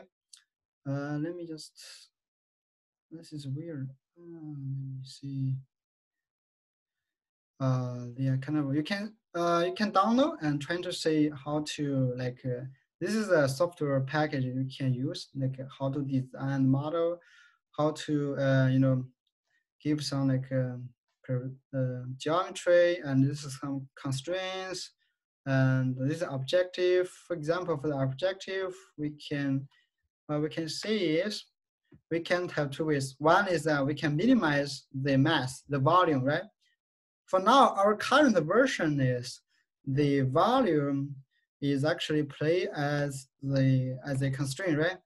Uh, let me just, this is weird. Uh, let me see. Uh, yeah, kind of, you can, uh, you can download and trying to see how to like, uh, this is a software package you can use, like how to design model, how to, uh, you know, give some like uh, uh, geometry, and this is some constraints, and this is objective. For example, for the objective, we can, what we can see is, we can have two ways. One is that we can minimize the mass, the volume, right? For now, our current version is the volume is actually play as the as a constraint, right?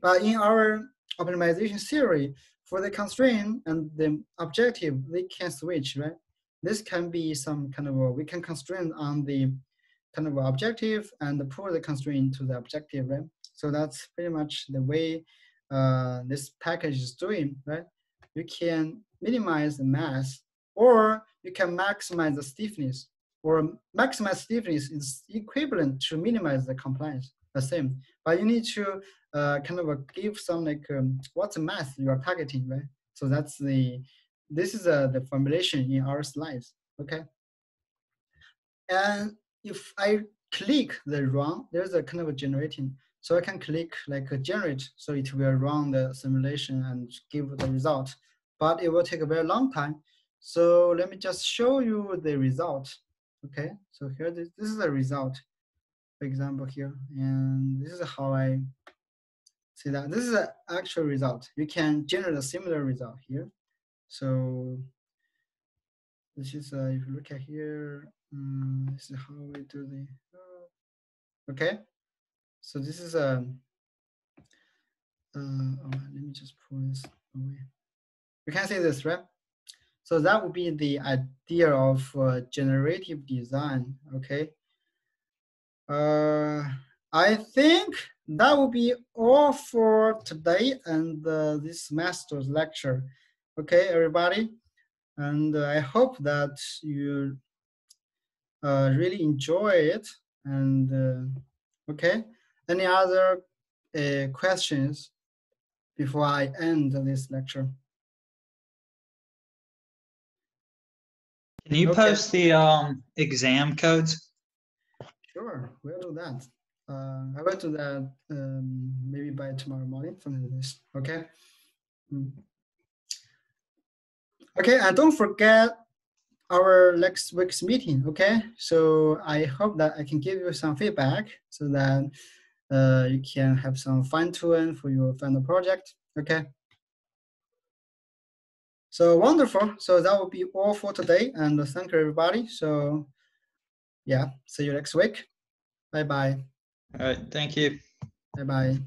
But in our optimization theory, for the constraint and the objective, they can switch, right? This can be some kind of a, we can constrain on the kind of objective and the pull the constraint to the objective, right? So that's pretty much the way uh, this package is doing, right? You can minimize the mass or you can maximize the stiffness or maximize stiffness is equivalent to minimize the compliance, the same. But you need to uh, kind of give some like, um, what's the mass you are targeting, right? So that's the, this is uh, the formulation in our slides, okay? And if I click the run, there's a kind of generating. So I can click like generate, so it will run the simulation and give the result. But it will take a very long time so let me just show you the result. Okay, so here this, this is the result, for example here, and this is how I see that. This is the actual result. You can generate a similar result here. So this is, uh, if you look at here, um, this is how we do the, okay. So this is a, um, uh, oh, let me just pull this away. You can see this, right? So that would be the idea of uh, generative design, okay? Uh, I think that will be all for today and uh, this master's lecture. Okay, everybody? And I hope that you uh, really enjoy it. And uh, okay, any other uh, questions before I end this lecture. Can you Okay. post the um, exam codes? Sure, we'll do that. Uh, I will do that um, maybe by tomorrow morning, something like this. Okay. Mm. Okay, and don't forget our next week's meeting. Okay, so I hope that I can give you some feedback so that uh, you can have some fine tune for your final project. Okay. So wonderful. So that will be all for today, and uh, thank you everybody. So yeah, see you next week. Bye bye. All right, thank you. Bye bye.